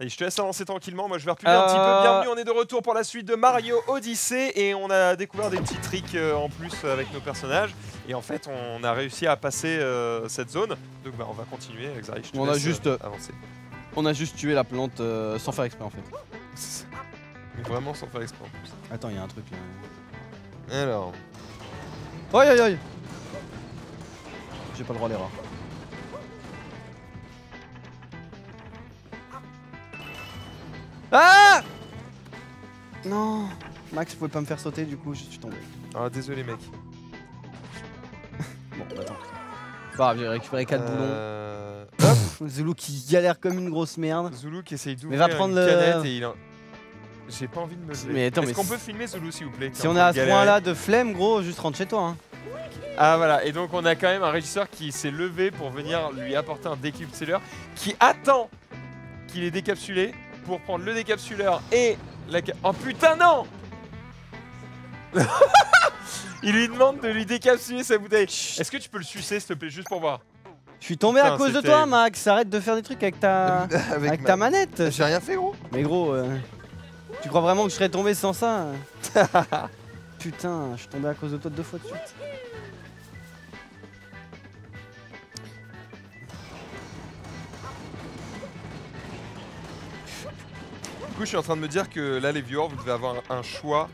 Allez, je te laisse avancer tranquillement. Moi, je vais reculer un petit peu. Euh. Bienvenue, on est de retour pour la suite de Mario Odyssey et on a découvert des petits tricks euh, en plus avec nos personnages. Et en fait, on a réussi à passer euh, cette zone. Donc, bah, on va continuer Zari. Je te On a juste, euh, euh, avancer. On a juste tué la plante euh, sans faire exprès en fait. Mais Vraiment sans faire exprès en plus. Attends, il y a un truc là. Alors, Aïe aïe aïe J'ai pas le droit à l'erreur. Ah Non Max pouvait pas me faire sauter du coup je suis tombé. ah, désolé, mec. Bon bah attends. Bah j'ai récupéré 4 Euh, boulons. Zulu qui galère comme une grosse merde. Zulu qui essaye Mais d'ouvrir va prendre une le- canette et il a... J'ai pas envie de me lever. Mais attends, Est-ce qu'on peut filmer Zulu s'il vous plaît Si on est à ce point là de flemme gros, juste rentre chez toi hein. Ah voilà, et donc on a quand même un régisseur qui s'est levé pour venir lui apporter un décapsuleur qui attend qu'il est décapsulé pour prendre le décapsuleur et la... ca- Oh putain non Il lui demande de lui décapsuler sa bouteille. Est-ce que tu peux le sucer s'il te plaît, juste pour voir Je suis tombé à cause de toi. Max, arrête de faire des trucs avec ta, avec ta manette. J'ai rien fait gros Mais gros, euh, tu crois vraiment que je serais tombé sans ça Putain, je suis tombé à cause de toi deux fois de suite. Coup, je suis en train de me dire que là, les viewers, vous devez avoir un, choix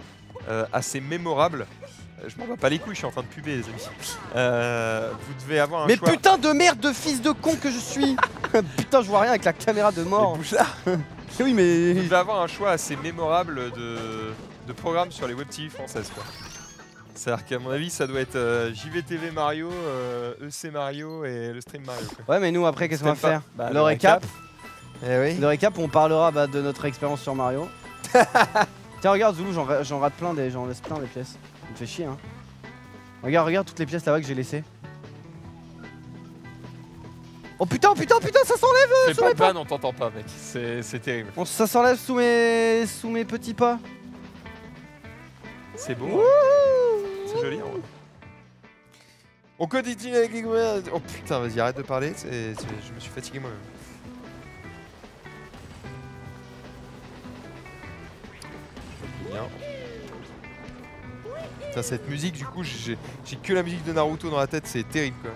euh, assez mémorable. Euh, Je m'en bats pas les couilles, je suis en train de puber, les amis. Euh, vous devez avoir un Mais choix. putain de merde de fils de con que je suis Putain, je vois rien avec la caméra de mort. oui, mais. Vous devez avoir un choix assez mémorable de, de programmes sur les web TV françaises. quoi. C'est-à-dire qu'à mon avis, ça doit être euh, JVTV Mario, euh, EC Mario et le stream Mario. quoi. Ouais, mais nous après, qu'est-ce qu'on va faire bah, Le le récap. Eh oui. Le récap, on parlera bah, de notre expérience sur Mario. Tiens, regarde, Zoulou, j'en ra- j'en rate plein des, j'en laisse plein des pièces. Ça me fait chier, hein. Regarde, regarde toutes les pièces là-bas que j'ai laissées. Oh putain, oh putain, oh putain, ça s'enlève Fais sous pas mes pas on t'entend pas, mec. C'est c'est terrible. On- Ça s'enlève sous mes, sous mes petits pas. C'est beau. hein. C'est joli. en vrai. On continue avec les. Oh putain, vas-y, arrête de parler. Je me suis fatigué moi-même. Putain, cette musique, du coup, j'ai que la musique de Naruto dans la tête, c'est terrible quoi.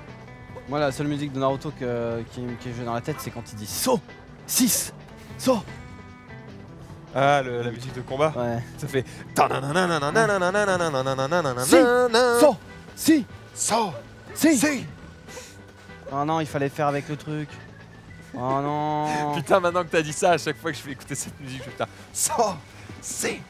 Moi, la seule musique de Naruto que, qui, vient dans la tête, c'est quand il dit Saut 6 Saut Ah, le- la musique de combat, Ouais. ça fait. Saut Si Sors Si Oh non, il fallait faire avec le truc. Oh non Putain, maintenant que t'as dit ça, à chaque fois que je fais écouter cette musique, je fais putain. Sors C'est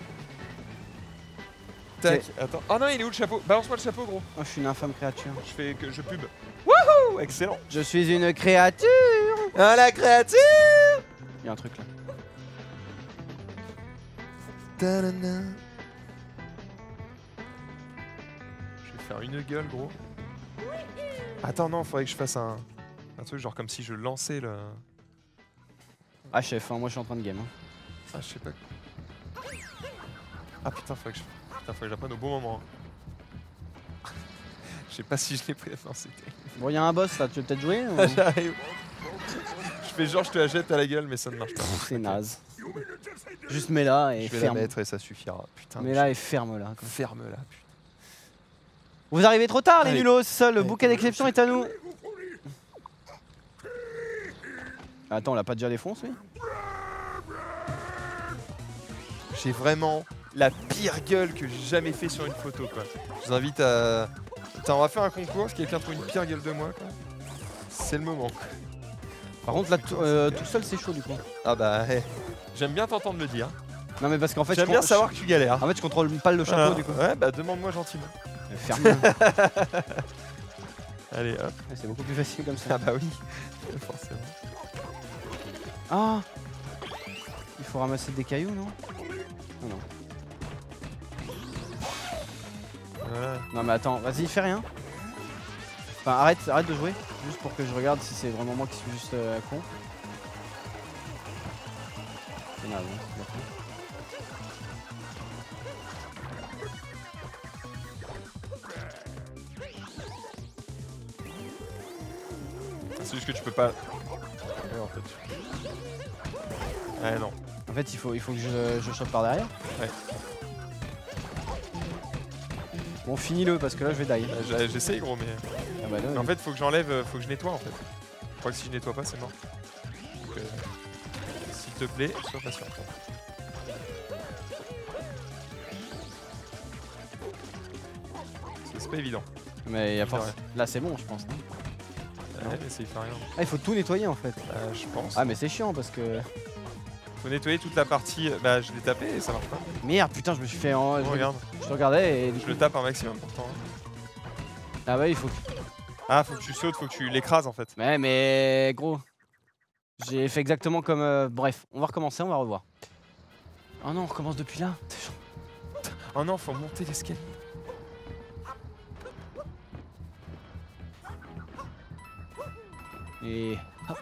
Tac, attends. Oh non, il est où le chapeau? Balance-moi le chapeau, gros. Oh, je suis une infâme créature. Je fais que je pub. Wouhou Excellent. Je suis une créature Ah, la créature Il y a un truc là. Je vais faire une gueule, gros. Attends, non, faudrait que je fasse un, un truc genre comme si je lançais le. Ah, chef, hein, moi je suis en train de game. hein. Ah, je sais pas. Ah putain, faudrait que je. Putain, faudrait que j'apprenne au bon moment. Je sais pas si je l'ai pris. Non, c'était. Bon, il y a un boss là, tu veux peut-être jouer ou- J'arrive. Je fais genre, je te la jette à la gueule, mais ça ne marche pas. C'est naze. Juste mets là et Je vais la ferme. mettre et ça suffira. Putain, Mets là et ferme là. quoi. ferme-la. putain. Vous arrivez trop tard, les nulos. Le bouquet d'exception est à nous. Attends, on l'a pas déjà défoncé? J'ai vraiment la pire gueule que j'ai jamais fait sur une photo, quoi. Je vous invite à. Putain, on va faire un concours. Si quelqu'un trouve une pire gueule de moi, quoi. C'est le moment. Par contre, là, tout, euh, tout seul, c'est chaud du coup. Ah bah, hey. j'aime bien t'entendre le dire. Non, mais parce qu'en fait, J'aime bien savoir que tu galères. En fait, je contrôle pas le chapeau du coup. Ouais, bah demande-moi gentiment. Ferme. Ouais, Allez, hop. c'est beaucoup plus facile comme Ah ça. bah oui, forcément. Ah Il faut ramasser des cailloux, non? Ah non. Non, mais attends, vas-y, fais rien. Enfin, arrête, arrête de jouer. Juste pour que je regarde si c'est vraiment moi qui suis juste euh, con. Hein, c'est fou. C'est juste que tu peux pas. Ouais, en fait. Ah non. En fait, il faut, il faut que je, je chope par derrière. Ouais. Bon, finis-le parce que là, je vais die. Bah, J'essaye gros mais... Ah bah là, mais en fait faut que j'enlève, euh, faut que je nettoie en fait. Je crois que si je nettoie pas c'est mort. Donc, euh, S'il te plaît, sois patient. C'est- C'est pas évident. mais y a dirais. Là, c'est bon, je pense. non Ouais, mais ça il fait rien. Ah, il faut tout nettoyer en fait. Bah, je pense. Ah, mais c'est chiant parce que. Faut nettoyer toute la partie. Bah je l'ai tapé et ça marche pas. Merde, putain, je me suis fait en. Oh, je, regarde, je regardais et. je le tape un maximum pourtant. hein. Ah, bah, il faut. Ah faut que tu sautes, faut que tu l'écrases en fait. Ouais, mais gros. J'ai fait exactement comme. euh, Bref, on va recommencer, on va revoir. Oh non, on recommence depuis là. Oh non, faut monter l'escalier. Et. hop.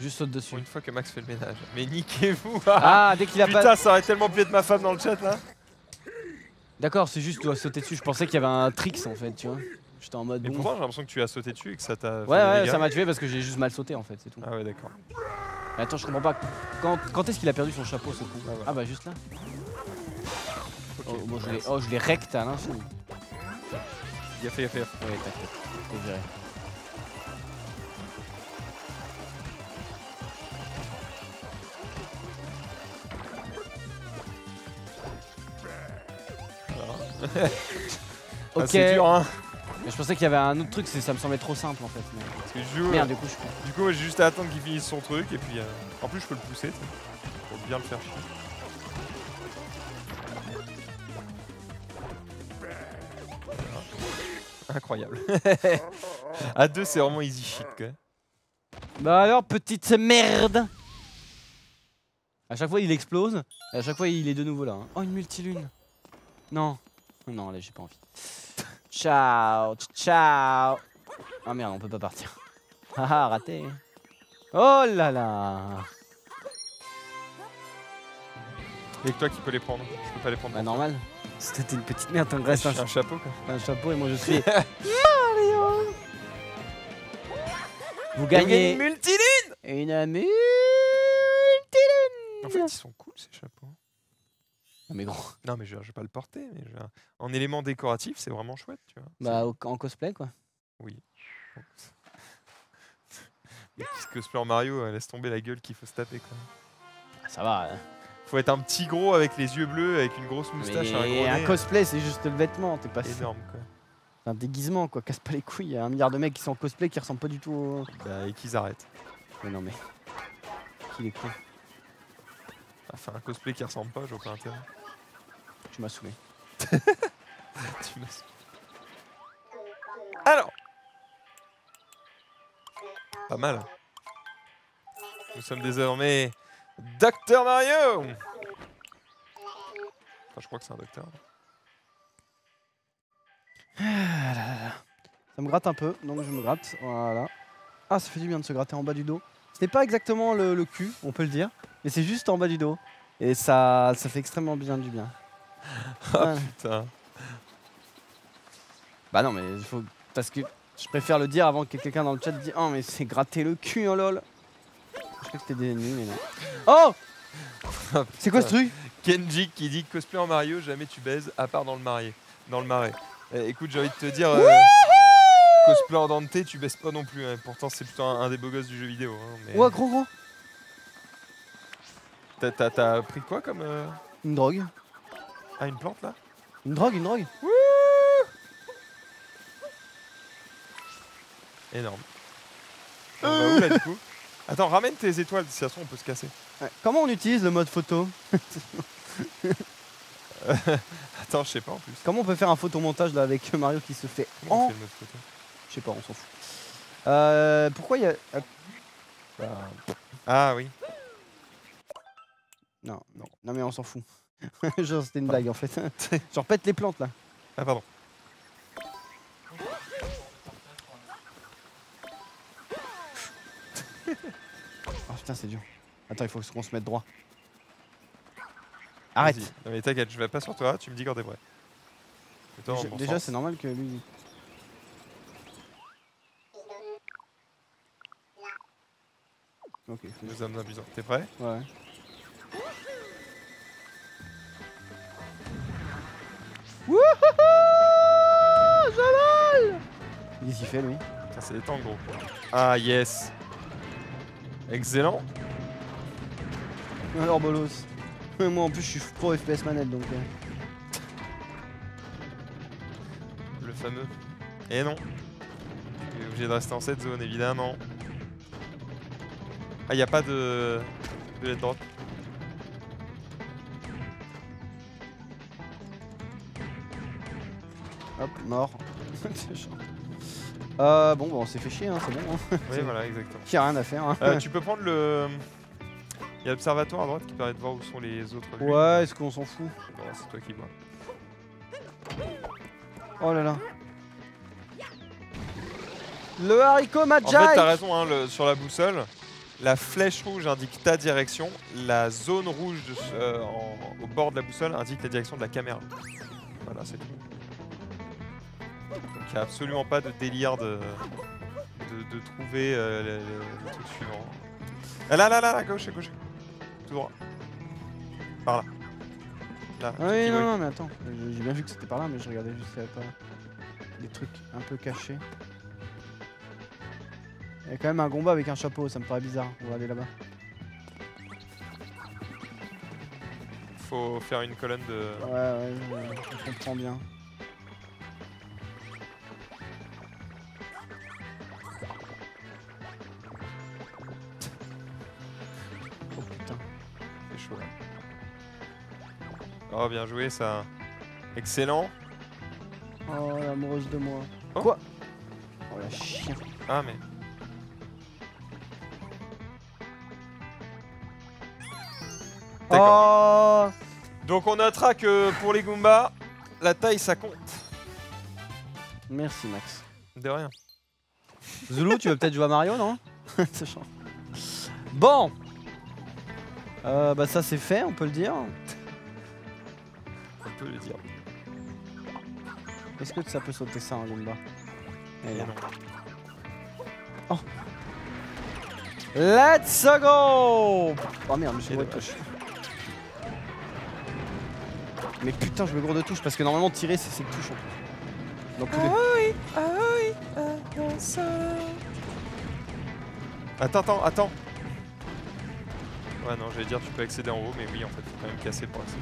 Juste saute dessus. Pour une fois que Max fait le ménage. Mais niquez-vous Ah, dès qu'il a Putain, pas. ça aurait tellement pu être ma femme dans le chat là. D'accord, c'est juste, tu dois sauter dessus. Je pensais qu'il y avait un tricks en fait, tu vois. J'étais en mode. Mais bon. pourtant, j'ai l'impression que tu as sauté dessus et que ça t'a. fait Ouais, ouais, ça m'a tué parce que j'ai juste mal sauté en fait, c'est tout. Ah ouais, d'accord. Mais attends, je comprends pas. Quand, quand est-ce qu'il a perdu son chapeau ce con Ah, voilà. Ah bah juste là. Oh, moi, je l'ai merci. oh, je l'ai recte à l'infini. Gaffe, gaffe, gaffe. Ouais, t'inquiète. Ah, Ok. c'est dur, hein. Mais je pensais qu'il y avait un autre truc, ça me semblait trop simple en fait. mais- Parce que je joue. Merde, du coup, je Du coup, j'ai juste à attendre qu'il finisse son truc et puis. euh, En plus, je peux le pousser, tu sais, pour bien le faire chier. Voilà. Incroyable. à deux, c'est vraiment easy shit, quoi. Bah alors, petite merde À chaque fois, il explose. Et à chaque fois, il est de nouveau là. hein. Oh, une multilune. Non. Non, là, j'ai pas envie. Ciao, ciao. Ah merde, on peut pas partir. Ah, raté. Oh là là. Et toi qui peux les prendre? Je peux pas les prendre. Bah normal. C'était une petite merde, t'en toi. reste Je un, un chapeau, quoi. un chapeau et moi je suis Mario. Vous gagnez une multilune une multilune. En fait, ils sont cool, ces chapeaux. Non mais gros, Non, mais je, je vais pas le porter. Mais je En élément décoratif, c'est vraiment chouette, tu vois. bah au- en cosplay quoi. Oui. Les petits cosplay en Mario, euh, laisse tomber la gueule qu'il faut se taper, quoi. Ah, Ça va. hein. Faut être un petit gros avec les yeux bleus, avec une grosse moustache, et un Mais gros un cosplay c'est juste le vêtement, t'es pas énorme, quoi. C'est un déguisement quoi, casse pas les couilles, il y a un milliard de mecs qui sont en cosplay qui ressemblent pas du tout au... Bah, et qu'ils arrêtent. Mais non mais... Qu'il est con, Enfin, un cosplay qui ressemble pas, j'ai aucun intérêt. Tu m'as saoulé. Tu m'as- Alors Pas mal. Nous sommes désormais Docteur Mario Enfin, je crois que c'est un docteur. Ah là là là. Ça me gratte un peu, donc je me gratte, voilà. Ah ça fait du bien de se gratter en bas du dos. C'était pas exactement le, le cul, on peut le dire, mais c'est juste en bas du dos. Et ça, ça fait extrêmement bien du bien. Ah Ouais. putain. Bah non mais il faut... Parce que je préfère le dire avant que quelqu'un dans le chat dise Oh mais c'est gratter le cul oh lol Je crois que c'était des ennemis mais non. Oh Ah, C'est quoi ce truc? Kenji qui dit cosplay en Mario, jamais tu baises, à part dans le marais. Dans le marais. Eh, écoute, j'ai envie de te dire, euh, cosplay en Dante, tu baisses pas non plus. hein. Pourtant, c'est plutôt un, un des beaux gosses du jeu vidéo. hein, mais Ouais gros gros t'as pris quoi comme. euh, Une drogue. Ah, une plante là Une drogue, une drogue Énorme. On va où là du coup Attends, ramène tes étoiles, si ça se trouve, on peut se casser. Ouais. Comment on utilise le mode photo Attends, je sais pas en plus. Comment on peut faire un photomontage là avec Mario qui se fait Comment on en... fait le mode photo Je sais pas, on s'en fout. Euh, pourquoi il y a... ah, Bah, Ah oui. Non, non, non mais on s'en fout. Genre c'était une blague en fait. Genre pète les plantes là. Ah, pardon. Oh putain c'est dur. Attends, il faut qu'on se mette droit. Arrête. Non, mais t'inquiète, je vais pas sur toi, tu me dis quand t'es prêt. Toi, Déjà, c'est normal que lui... Je bon. Déjà, c'est normal que. Ok, Deux hommes abusants. T'es prêt? Ouais. Wouhouhou Jamal Qu'est-ce qu'il fait lui c'est des tanks, gros. Ah, yes. Excellent. Alors bolos. Moi en plus je suis pro FPS manette donc. euh. Le fameux. Et non. Tu es obligé de rester en cette zone, évidemment. Ah, y a pas de. de lettre droite. Hop, mort. Euh, bon, bon, on s'est fait chier, hein, c'est bon. Hein. Oui, voilà, exactement. Il a rien à faire. Hein. Euh, tu peux prendre le. Il y a l'observatoire à droite qui permet de voir où sont les autres. vues. Ouais, est-ce qu'on s'en fout? Non, c'est toi qui vois. Oh là là. Le haricot En Magi fait, t'as raison, hein, le- sur la boussole, la flèche rouge indique ta direction, la zone rouge euh, en- au bord de la boussole indique la direction de la caméra. Voilà, c'est tout. Donc il n'y a absolument pas de délire de, de, de trouver euh, le, truc suivant. Ah, là, là, là, là, gauche, à gauche. Tout droit. Par là. Là. Ah oui, non, non, mais attends. J'ai bien vu que c'était par là, mais je regardais juste y avait pas des trucs un peu cachés. Il y a quand même un combat avec un chapeau, ça me paraît bizarre. On va aller là-bas. Faut faire une colonne de. Ouais, ouais, je, je comprends bien. Oh, bien joué ça. Excellent. Oh, l'amoureuse de moi. Oh. Quoi? Oh la chien. Ah, mais. D'accord. Oh Donc on notera que pour les Goombas, la taille ça compte. Merci Max. De rien. Zulu, tu veux peut-être jouer à Mario, non? Bon euh, Bah ça c'est fait, on peut le dire. Le dire. Est-ce que ça peut sauter ça en Goomba Eh Et bien. non. Let's go Oh merde, je me de touche. Mais putain, je me gourde de touche parce que normalement tirer c'est cette touche en plus. Dans tous les- Attends, attends, attends. Ouais, non, j'allais dire tu peux accéder en haut, mais oui, en fait, faut quand même casser pour accéder.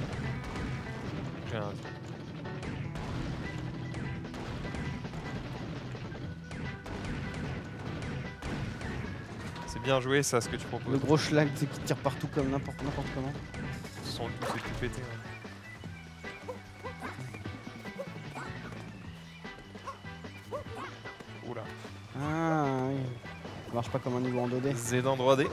C'est bien joué, ça, ce que tu Le proposes. gros schlag qui tire partout comme n'importe n'importe comment. Son tout, c'est tout pété. hein. Oula. Ah oui. Ça marche pas comme un niveau en 2D. Z dans 3D.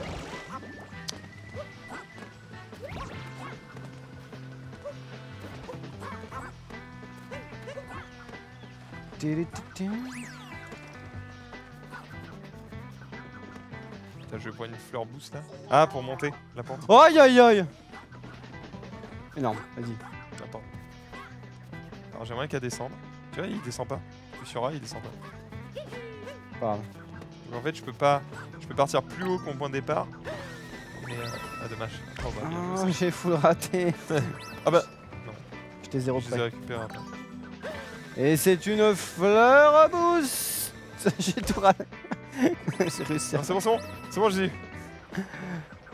Putain, je vais prendre une fleur boost là. Ah, pour monter la pente. Aïe aïe aïe Énorme, vas-y. Attends. Alors j'aimerais qu'elle descende. Tu vois, il descend pas. Tu sur A, il descend pas. Pas. Donc en fait, je peux pas. Je peux partir plus haut que mon point de départ. Mais. euh, Ah, dommage. Oh, bah, Ah, j'ai full raté. Ah bah, J'étais zéro je les ai récupérés après. Et c'est une fleur à boost J'ai tout raté. j'ai réussi à... Ah, c'est bon, c'est bon, c'est bon, j'ai eu.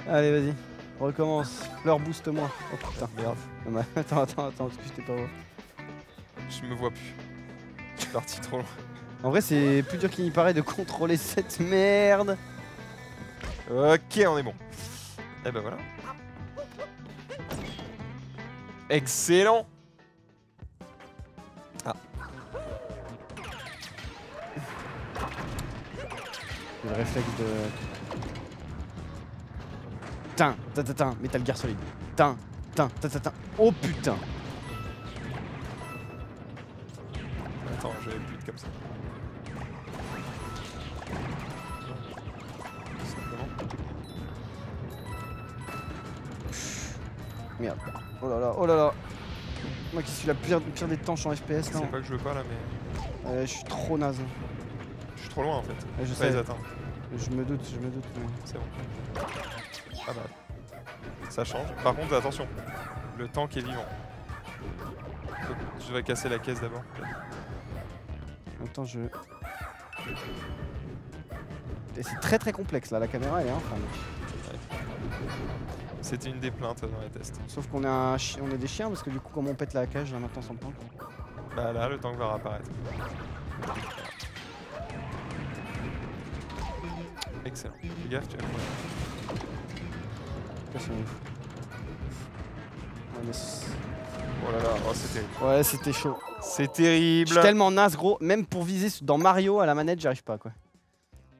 Allez, vas-y. Recommence. Fleur boost moi. Oh putain. Merde, Non, mais attends, attends, attends, parce que j'étais pas haut. je me vois plus. Je suis parti trop loin. En vrai, c'est plus dur qu'il n'y paraît de contrôler cette merde. Ok, on est bon. Et ben voilà. Excellent le réflexe de. Tin, tin, tin, tin, Metal Gear Solid. Tin, tin, tin, tin, tin. Oh putain. Attends, j'avais plus de comme ça. Simplement. Merde. Oh là là, oh là là. Moi qui suis la pire, pire des tanches en FPS là. C'est pas que je veux pas là, mais Euh, je suis trop naze. Je suis trop loin en fait. Ouais, je sais. les atteindre. Je me doute, je me doute. mais- C'est bon. Ah bah. Ça change. Par contre, attention. Le tank est vivant. Je vais casser la caisse d'abord. Attends, je. Et c'est très très complexe là, la caméra elle est infâme. C'était une des plaintes dans les tests. Sauf qu'on est, un chi- on est des chiens parce que du coup, comment on pète la cage là maintenant sans tank Bah là, le tank va réapparaître. Excellent. Fais gaffe, tu vas. Ouais, mais c'est- Oh là là, oh, c'est terrible. Ouais, c'était chaud. C'est Je terrible. suis tellement naze, gros. Même pour viser dans Mario à la manette, j'y arrive pas quoi.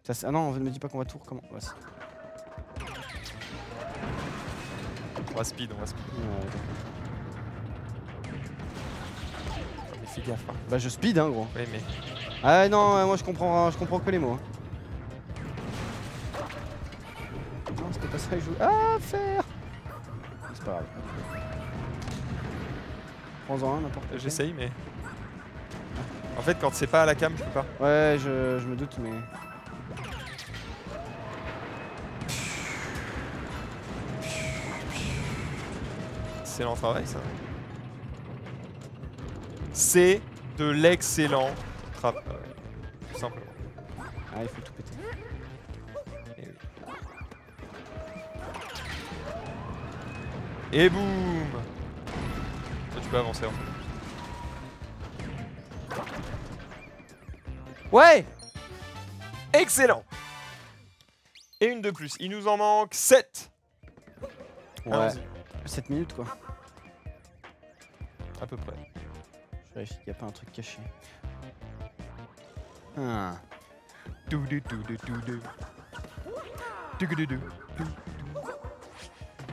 Ça, ah non, ne me dis pas qu'on va tout recommencer. Ouais, On va speed, on va speed. ouais. Mais fais gaffe. hein. Bah, je speed, hein, gros. Oui, mais Ah non, moi je comprends, je comprends que les mots. hein. Ça voulais. Ah, faire C'est pas grave. Prends-en un, n'importe lequel. j'essaye, mais. En fait, quand c'est pas à la cam, je peux pas. Ouais, je, je me doute, mais. Excellent travail, ça. C'est de l'excellent travail. Tout simplement. Ah, il faut tout péter. Et boum tu peux avancer en fait. Ouais Excellent Et une de plus. Il nous en manque 7 Ouais, 7 minutes quoi. À peu près. Je vérifie qu'il n'y a pas un truc caché. Ah.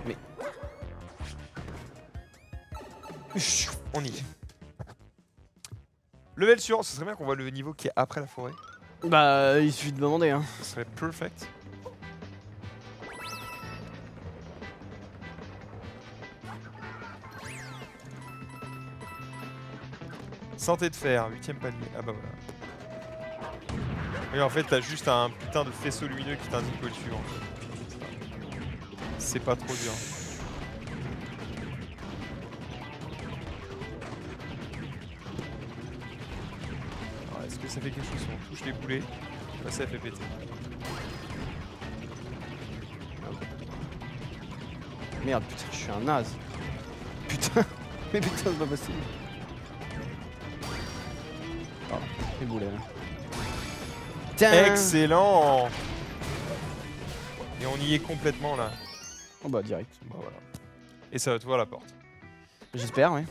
Mais- On y est. Level suivant, ce serait bien qu'on voit le niveau qui est après la forêt. Bah, il suffit de demander, hein. Ce serait perfect. Santé de fer, huitième palier. Ah bah voilà. Oui, en fait, t'as juste un putain de faisceau lumineux qui t'indique où le suivant. C'est pas trop dur. Ça fait quelque chose on touche les boulets Là, ça fait péter. Merde, putain, je suis un naze. Putain, mais putain, c'est pas possible. Oh, les boulets là. Excellent Et on y est complètement là. Oh bah, direct. Bah, voilà. Et ça va t'ouvrir la porte. J'espère, oui.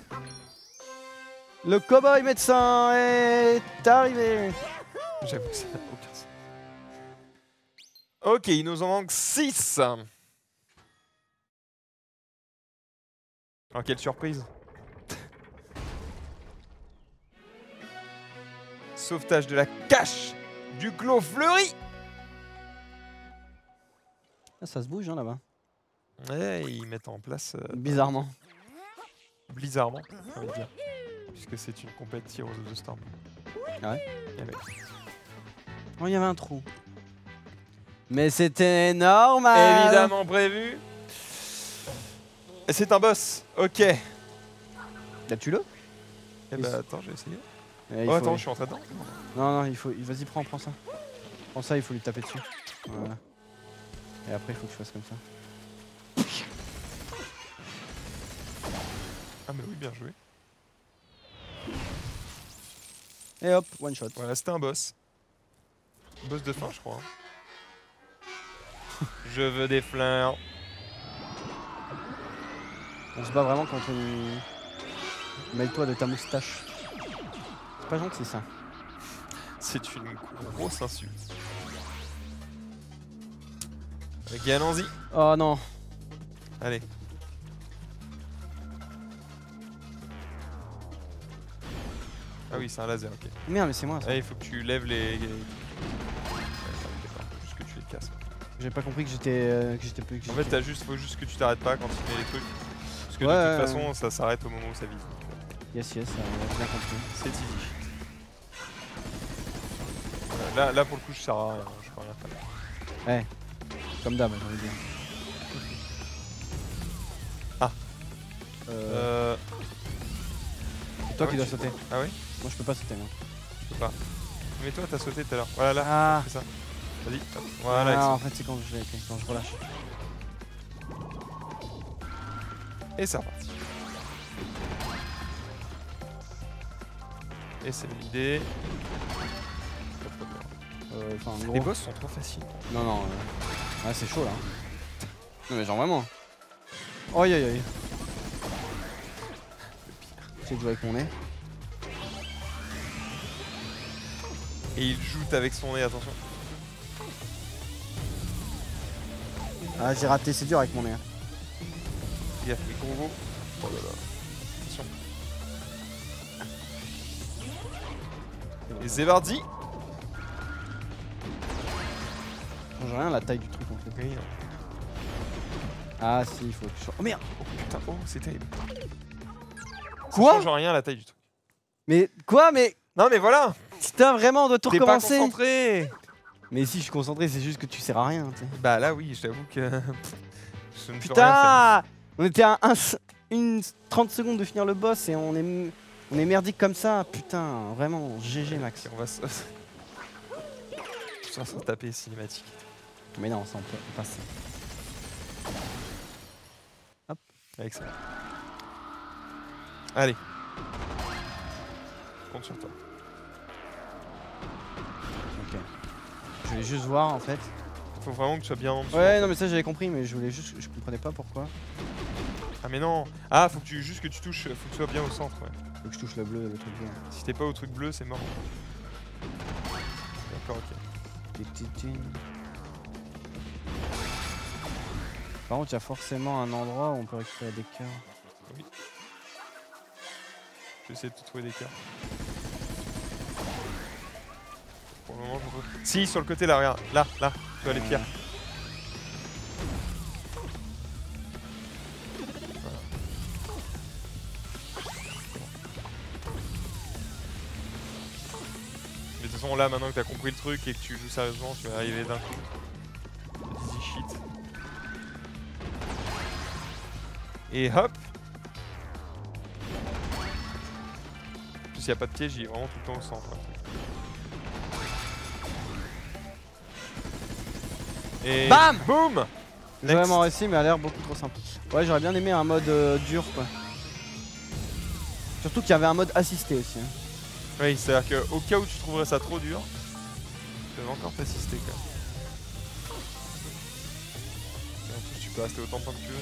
Le cowboy médecin est arrivé J'avoue que ça n'a aucun sens. Ok, il nous en manque 6 Oh, quelle surprise Sauvetage de la cache du clos fleuri Ah, ça se bouge, hein, là-bas. Ouais, ils mettent en place euh, Bizarrement. ça veut dire. Puisque c'est une compète Heroes of the Storm. Ah ouais Eh ouais. Oh, il y avait un trou. Mais c'était normal Évidemment prévu. C'est un boss, ok. Eh Là, tu le bah attends, j'ai essayé. Eh, Oh attends, je suis rentré dedans. Non, non, il faut. Vas-y, prends, prends ça. Prends ça, il faut lui taper dessus. Voilà. Et après, il faut que je fasse comme ça. Ah mais oui, bien joué. Et hop, one shot. Voilà, c'était un boss. Boss de fin, je crois. je veux des fleurs. On se bat vraiment contre une. Mêle-toi de ta moustache. C'est pas gentil ça. C'est une grosse insulte. Ok, allons-y. Oh non. Allez. Ah oui, c'est un laser, ok. Merde, mais c'est moi ça. Ah, il faut que tu lèves les. Ouais, juste que tu les casses. J'ai pas compris que j'étais. euh, que j'étais plus. que En fait, t'as juste, faut juste que tu t'arrêtes pas quand tu mets les trucs. Parce que Ouais, de toute ouais, façon, ça s'arrête au moment où ça vise. Yes, yes, euh, j'ai bien compris. C'est easy. Voilà, là, là, pour le coup, je sers à rien. Je peux rien faire. Comme d'hab, j'ai envie de dire. Ah. Euh, Euh, c'est toi ah qui dois sauter. Ah oui Moi je peux pas sauter moi. Je peux pas. Mais toi, t'as sauté tout à l'heure. Voilà, là. Ah, C'est ça. Vas-y. Voilà. ah, en fait c'est quand je, quand je relâche. Et c'est reparti. Et c'est l'idée. Euh, Les boss sont trop faciles. Non, non. euh, Ouais, c'est chaud là. Non, mais genre vraiment. Aïe aïe aïe. De jouer avec mon nez. Et il joute avec son nez, attention. Ah, j'ai raté, c'est dur avec mon nez. hein. Fais gaffe, les combos. Oh là là. Attention. Et. Ça change rien la taille du truc en fait. Ah, si, il faut que je. Oh merde Oh putain, oh, c'est terrible. Quoi Ça change rien la taille du truc. Mais quoi Mais. Non mais voilà Putain, vraiment, on doit tout T'es pas recommencer concentré Mais si, je suis concentré, c'est juste que tu sers à rien. tu sais. Bah là oui, je t'avoue que... je ne peux rien faire. Putain On était à un s- une 30 secondes de finir le boss et on est, m- on est merdique comme ça. Putain, vraiment, GG Max. On va se... On va se taper cinématique. Mais non, ça on peut passer. Excellent. Allez. Je compte sur toi. Ok. Je voulais juste voir en fait. Faut vraiment que tu sois bien en dessous. Ouais, non, mais ça j'avais compris, mais je voulais juste. Je comprenais pas pourquoi. Ah mais non Ah faut que tu juste que tu touches, faut que tu sois bien au centre ouais. Faut que je touche le bleu, le truc bleu. Si t'es pas au truc bleu c'est mort. D'accord ok. Des petites thunes. Par contre, il y a forcément un endroit où on peut récupérer des cœurs. Je vais essayer de te trouver des cartes. Pour Si sur le côté là regarde, là, là, tu vois les pierres. Mais de toute façon là maintenant que t'as compris le truc et que tu joues sérieusement, tu vas arriver d'un coup. Easy shit. Et hop En plus, n'y a pas de piège, il est vraiment tout le temps au centre. Et Bam boum J'ai vraiment réussi, mais elle a l'air beaucoup trop simple. Ouais, j'aurais bien aimé un mode euh, dur quoi. Surtout qu'il y avait un mode assisté aussi. hein. Oui, c'est-à-dire qu'au cas où tu trouverais ça trop dur, tu peux encore t'assister même. Et en plus, tu peux rester autant de temps que tu veux.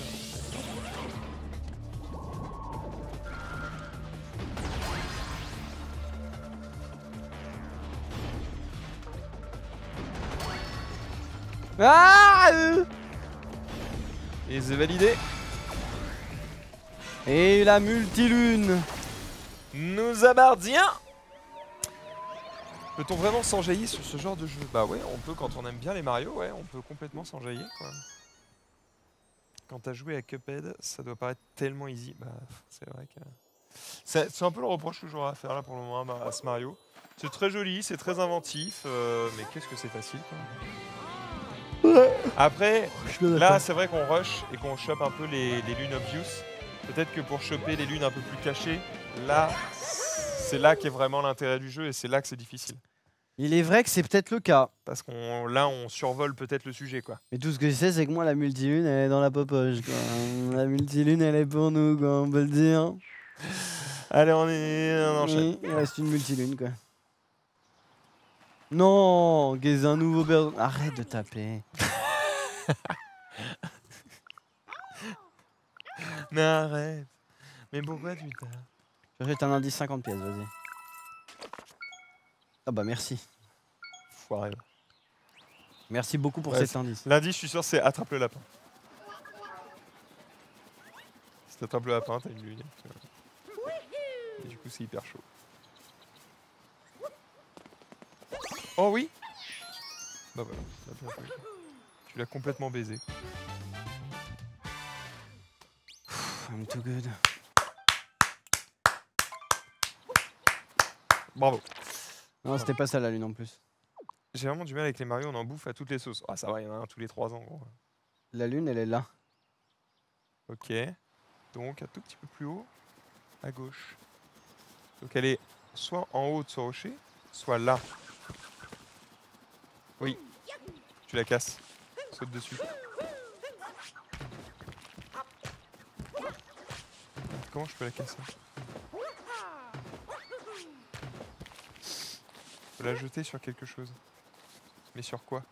Ah euh Et c'est validé. Et la multilune Nous abardien Peut-on vraiment s'enjailler sur ce genre de jeu? Bah ouais, on peut quand on aime bien les Mario, ouais, on peut complètement s'enjailler quoi. Quand t'as joué à Cuphead, ça doit paraître tellement easy. Bah c'est vrai que... C'est un peu le reproche que j'aurais à faire là pour le moment à ce Mario. C'est très joli, c'est très inventif, euh, mais qu'est-ce que c'est facile quoi. Après, Là, c'est vrai qu'on rush et qu'on chope un peu les, les lunes obvious. Peut-être que pour choper les lunes un peu plus cachées, là, c'est là qu'est vraiment l'intérêt du jeu et c'est là que c'est difficile. Il est vrai que c'est peut-être le cas. Parce qu'on là, on survole peut-être le sujet, quoi. Mais tout ce que je sais, c'est que moi, la multilune, elle est dans la popoche. Quoi. la multilune, elle est pour nous, quoi, on peut le dire. Allez, on est... on enchaîne. Il reste une multilune, quoi. Non, gaze un nouveau. Arrête de taper. Mais arrête. Mais pourquoi tu t'as... J'achète un indice 50 pièces, vas-y. Ah bah merci. Foiré. Merci beaucoup pour Ouais, cet indice. Lundi, je suis sûr, c'est attrape le lapin. Si t'attrapes le lapin, t'as une lune. Et du coup, c'est hyper chaud. Oh oui Bah voilà, bien fait. Tu l'as complètement baisé. I'm too good. Bravo. Non, c'était pas ça la lune en plus. J'ai vraiment du mal avec les Mario, on en bouffe à toutes les sauces. Ah ça va, il y en a un tous les 3 ans gros. La lune, elle est là. Ok. Donc un tout petit peu plus haut, à gauche. Donc elle est soit en haut de ce rocher, soit là. Oui. Tu la casses. Saute dessus. Comment je peux la casser? Je peux la jeter sur quelque chose. Mais sur quoi?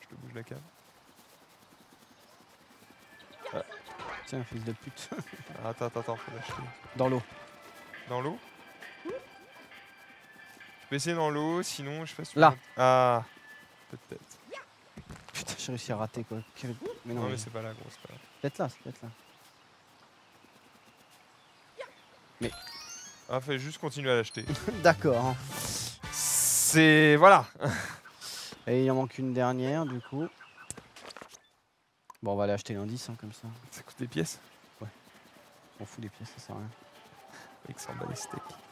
Je te bouge la cave. Tiens, fils de pute. Ah, Attends, attends, attends, faut l'acheter. Dans l'eau. Dans l'eau? Je peux essayer dans l'eau, sinon je fais Là. Ah, peut-être. J'ai réussi à rater quoi. Mais non, Non, mais mais c'est pas là, gros, c'est pas là. peut-être là, c'est peut-être là. Ah, fais juste continuer à l'acheter. D'accord. C'est. Voilà Et il en manque une dernière du coup. Bon, on va aller acheter l'indice hein, comme ça. Ça coûte des pièces? On fout les pièces, ça sert à rien. Et que ça en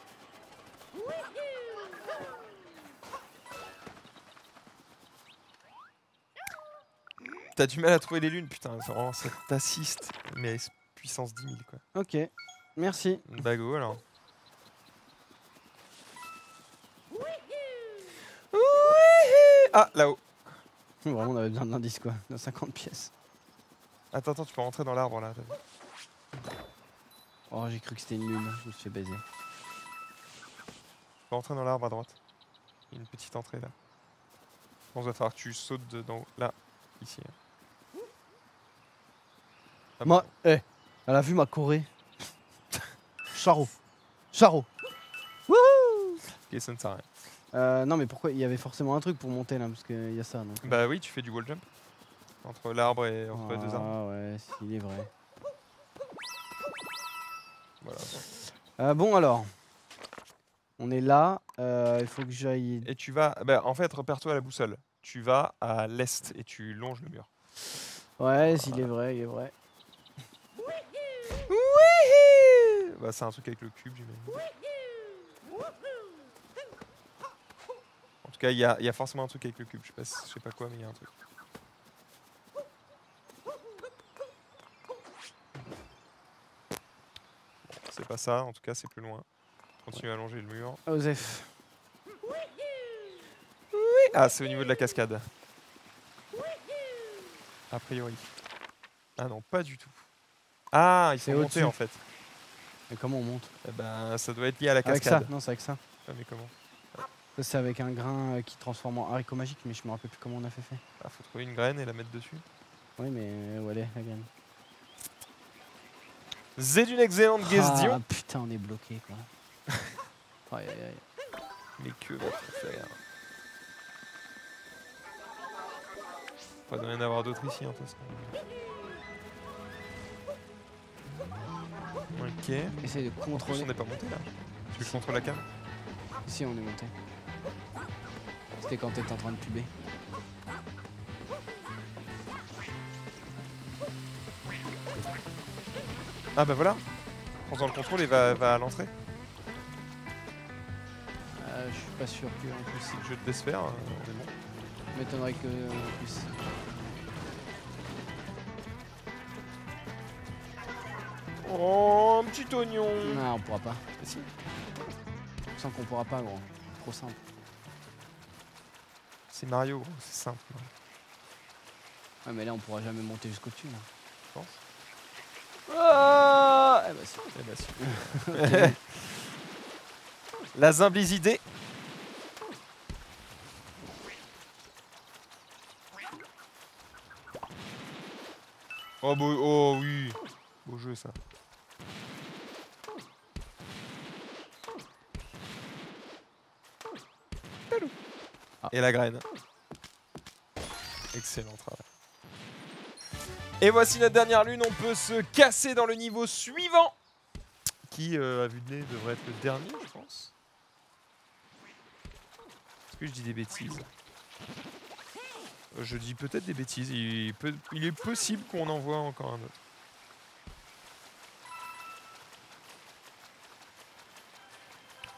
T'as du mal à trouver les lunes, putain, vraiment, ça t'assiste. Mais puissance 10 000, quoi. Ok, merci. Bago alors. Ah, là-haut. Vraiment, on avait besoin de l'indice quoi. De 50 pièces. Attends, attends, tu peux rentrer dans l'arbre là. Oh, j'ai cru que c'était une lune. Je me suis fait baiser. Tu peux rentrer dans l'arbre à droite. Il y a une petite entrée là. Je pense qu'il va falloir que tu sautes dedans. Là, ici. hein. Moi, eh, elle a vu ma Corée. Charo. Charo. Ok, ça ne sert à rien. Euh, non, mais pourquoi Il y avait forcément un truc pour monter là, parce qu'il y a ça. Donc. Bah oui, tu fais du wall jump. Entre l'arbre et entre les deux arbres. Ah ouais, s'il est vrai. Voilà. Euh, bon alors, on est là. euh, il faut que j'aille. Et tu vas. Bah, en fait, repère-toi à la boussole. Tu vas à l'est et tu longes le mur. Ouais, s'il est vrai, il est vrai. Bah, c'est un truc avec le cube, j'imagine. En tout cas, il y a, il y a forcément un truc avec le cube. Je sais pas, je sais pas quoi, mais il y a un truc. Bon, c'est pas ça, en tout cas, c'est plus loin. Continue à longer le mur. Osef. Ah, c'est au niveau de la cascade. A priori. Ah non, pas du tout. Ah, il faut C'est monter en fait. Mais comment on monte Eh ben, ça doit être lié à la Avec ça cascade. Non, c'est avec ça. Ah, mais comment Ça, c'est avec un grain euh, qui transforme en haricot magique, mais je me rappelle plus comment on a fait fait. Ah, faut trouver une graine et la mettre dessus. Oui, mais où elle est, la graine C'est une excellente Ah, question. putain, on est bloqué quoi. aïe, aïe, aïe. Mais que va-t-on faire Pas de rien avoir d'autre ici, en toute façon. Ok. Essaye de En plus, contrôler. on n'est pas monté là. Tu veux que je contrôle la cam? Si, on est monté. C'était quand t'étais en train de puber. Ah bah voilà. En faisant le contrôle, il va, va à l'entrée. Euh, je suis pas sûr que en plus. Si le jeu de laisse faire, euh, on est bon. M'étonnerait que en plus. Oh, oignon Non, on pourra pas. Si. Je sens qu'on pourra pas, gros. Trop simple. C'est Mario, gros, c'est simple. hein. Ouais, mais là, on pourra jamais monter jusqu'au dessus. Là. Je pense. Ah eh bah, si. Eh bah, super. La Zimbliside. Oh, beau, oh oui, beau jeu ça. Et la graine. Excellent travail. Et voici la dernière lune, on peut se casser dans le niveau suivant qui, euh, à vue de nez, devrait être le dernier, je pense. Est-ce que je dis des bêtises? Euh, Je dis peut-être des bêtises. Il, il est possible qu'on en voit encore un autre.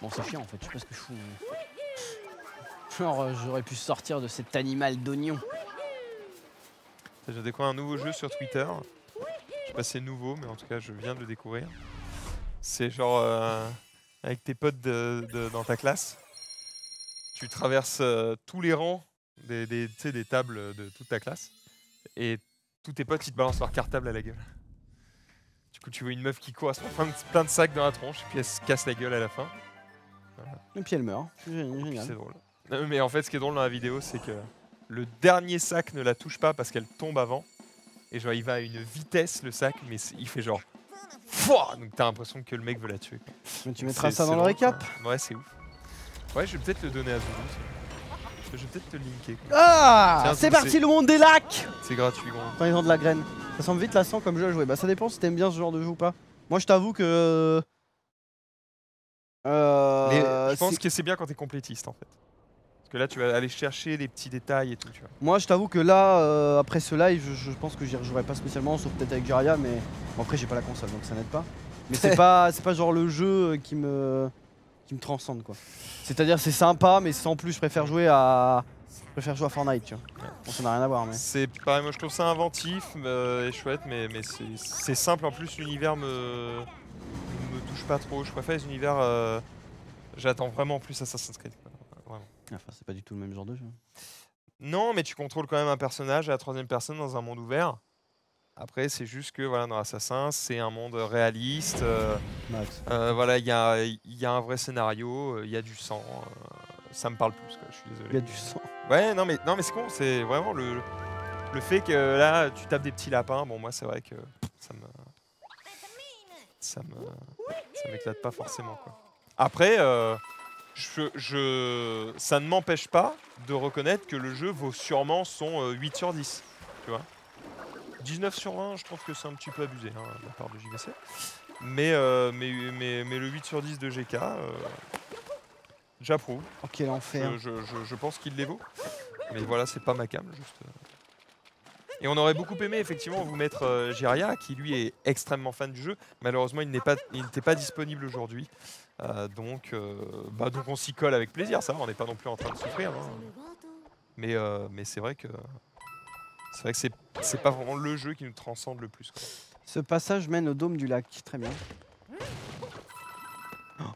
Bon, c'est chiant en fait. Je sais pas ce que je fous. Genre, euh, j'aurais pu sortir de cet animal d'oignon. J'ai découvert un nouveau jeu sur Twitter. Je sais pas si c'est nouveau, mais en tout cas, je viens de le découvrir. C'est genre euh, avec tes potes de- de- dans ta classe. Tu traverses euh, tous les rangs des, tables de toute ta classe. Et tous tes potes, ils te balancent leur cartable à la gueule. Du coup, tu vois une meuf qui court, elle se prend plein de, sacs dans la tronche, et puis elle se casse la gueule à la fin. Et puis elle meurt. Génial. C'est drôle. Mais en fait, ce qui est drôle dans la vidéo, c'est que le dernier sac ne la touche pas parce qu'elle tombe avant. Et genre, il va à une vitesse, le sac, mais il fait genre. Fouah Donc t'as l'impression que le mec veut la tuer. Mais tu mettras ça dans le récap? Ouais, c'est ouf. Ouais, je vais peut-être le donner à tiens. Je vais peut-être te linker. quoi. Ah C'est parti le monde des lacs C'est gratuit, gros. Quand ils ont de la graine. Ça semble vite lassant comme jeu à jouer. Bah ça dépend si t'aimes bien ce genre de jeu ou pas. Moi je t'avoue que... Euh, Mais je pense que c'est bien quand t'es complétiste en fait. Que là, tu vas aller chercher les petits détails et tout, tu vois. Moi je t'avoue que là, euh, après ce live, je, je pense que j'y rejouerai pas spécialement, sauf peut-être avec Jaria, mais bon, après j'ai pas la console donc ça n'aide pas. Mais c'est pas, c'est pas genre le jeu qui me, qui me transcende quoi. C'est-à-dire c'est sympa, mais sans plus, je préfère jouer à, je préfère jouer à Fortnite, tu vois. Bon, ça n'a rien à voir, mais. C'est pareil, moi je trouve ça inventif euh, et chouette, mais, mais c'est- c'est simple. En plus, l'univers me, me touche pas trop. Je préfère les univers. euh, J'attends vraiment plus Assassin's Creed. Enfin, c'est pas du tout le même genre de jeu. Non, mais tu contrôles quand même un personnage à la troisième personne dans un monde ouvert. Après, c'est juste que voilà, dans Assassin, c'est un monde réaliste. euh, Max. euh, voilà, il y a, y a un vrai scénario, euh, il y a du sang. euh, ça me parle plus, quoi, je suis Il y a du sang. Ouais, non mais, non, mais c'est con, c'est vraiment le, le fait que là, tu tapes des petits lapins. Bon, moi, c'est vrai que ça me. Ça me. Ça m'éclate pas forcément, quoi. Après, je, je, ça ne m'empêche pas de reconnaître que le jeu vaut sûrement son euh, 8 sur 10. Tu vois 19 sur 20, je trouve que c'est un petit peu abusé hein, de la part de JVC. Mais, euh, mais, mais, mais le 8 sur 10 de GK, euh, j'approuve. Oh quel enfer. Je, je- je- je pense qu'il les vaut. Mais voilà, c'est pas ma cam. Juste. Et on aurait beaucoup aimé effectivement vous mettre euh, qui lui est extrêmement fan du jeu. Malheureusement, il pas, n'était pas disponible aujourd'hui. Euh, donc, euh, bah, donc on s'y colle avec plaisir. Ça, on n'est pas non plus en train de souffrir. hein. Mais, euh, mais c'est vrai que c'est vrai que c'est, pas vraiment le jeu qui nous transcende le plus. quoi. Ce passage mène au dôme du lac. Très bien.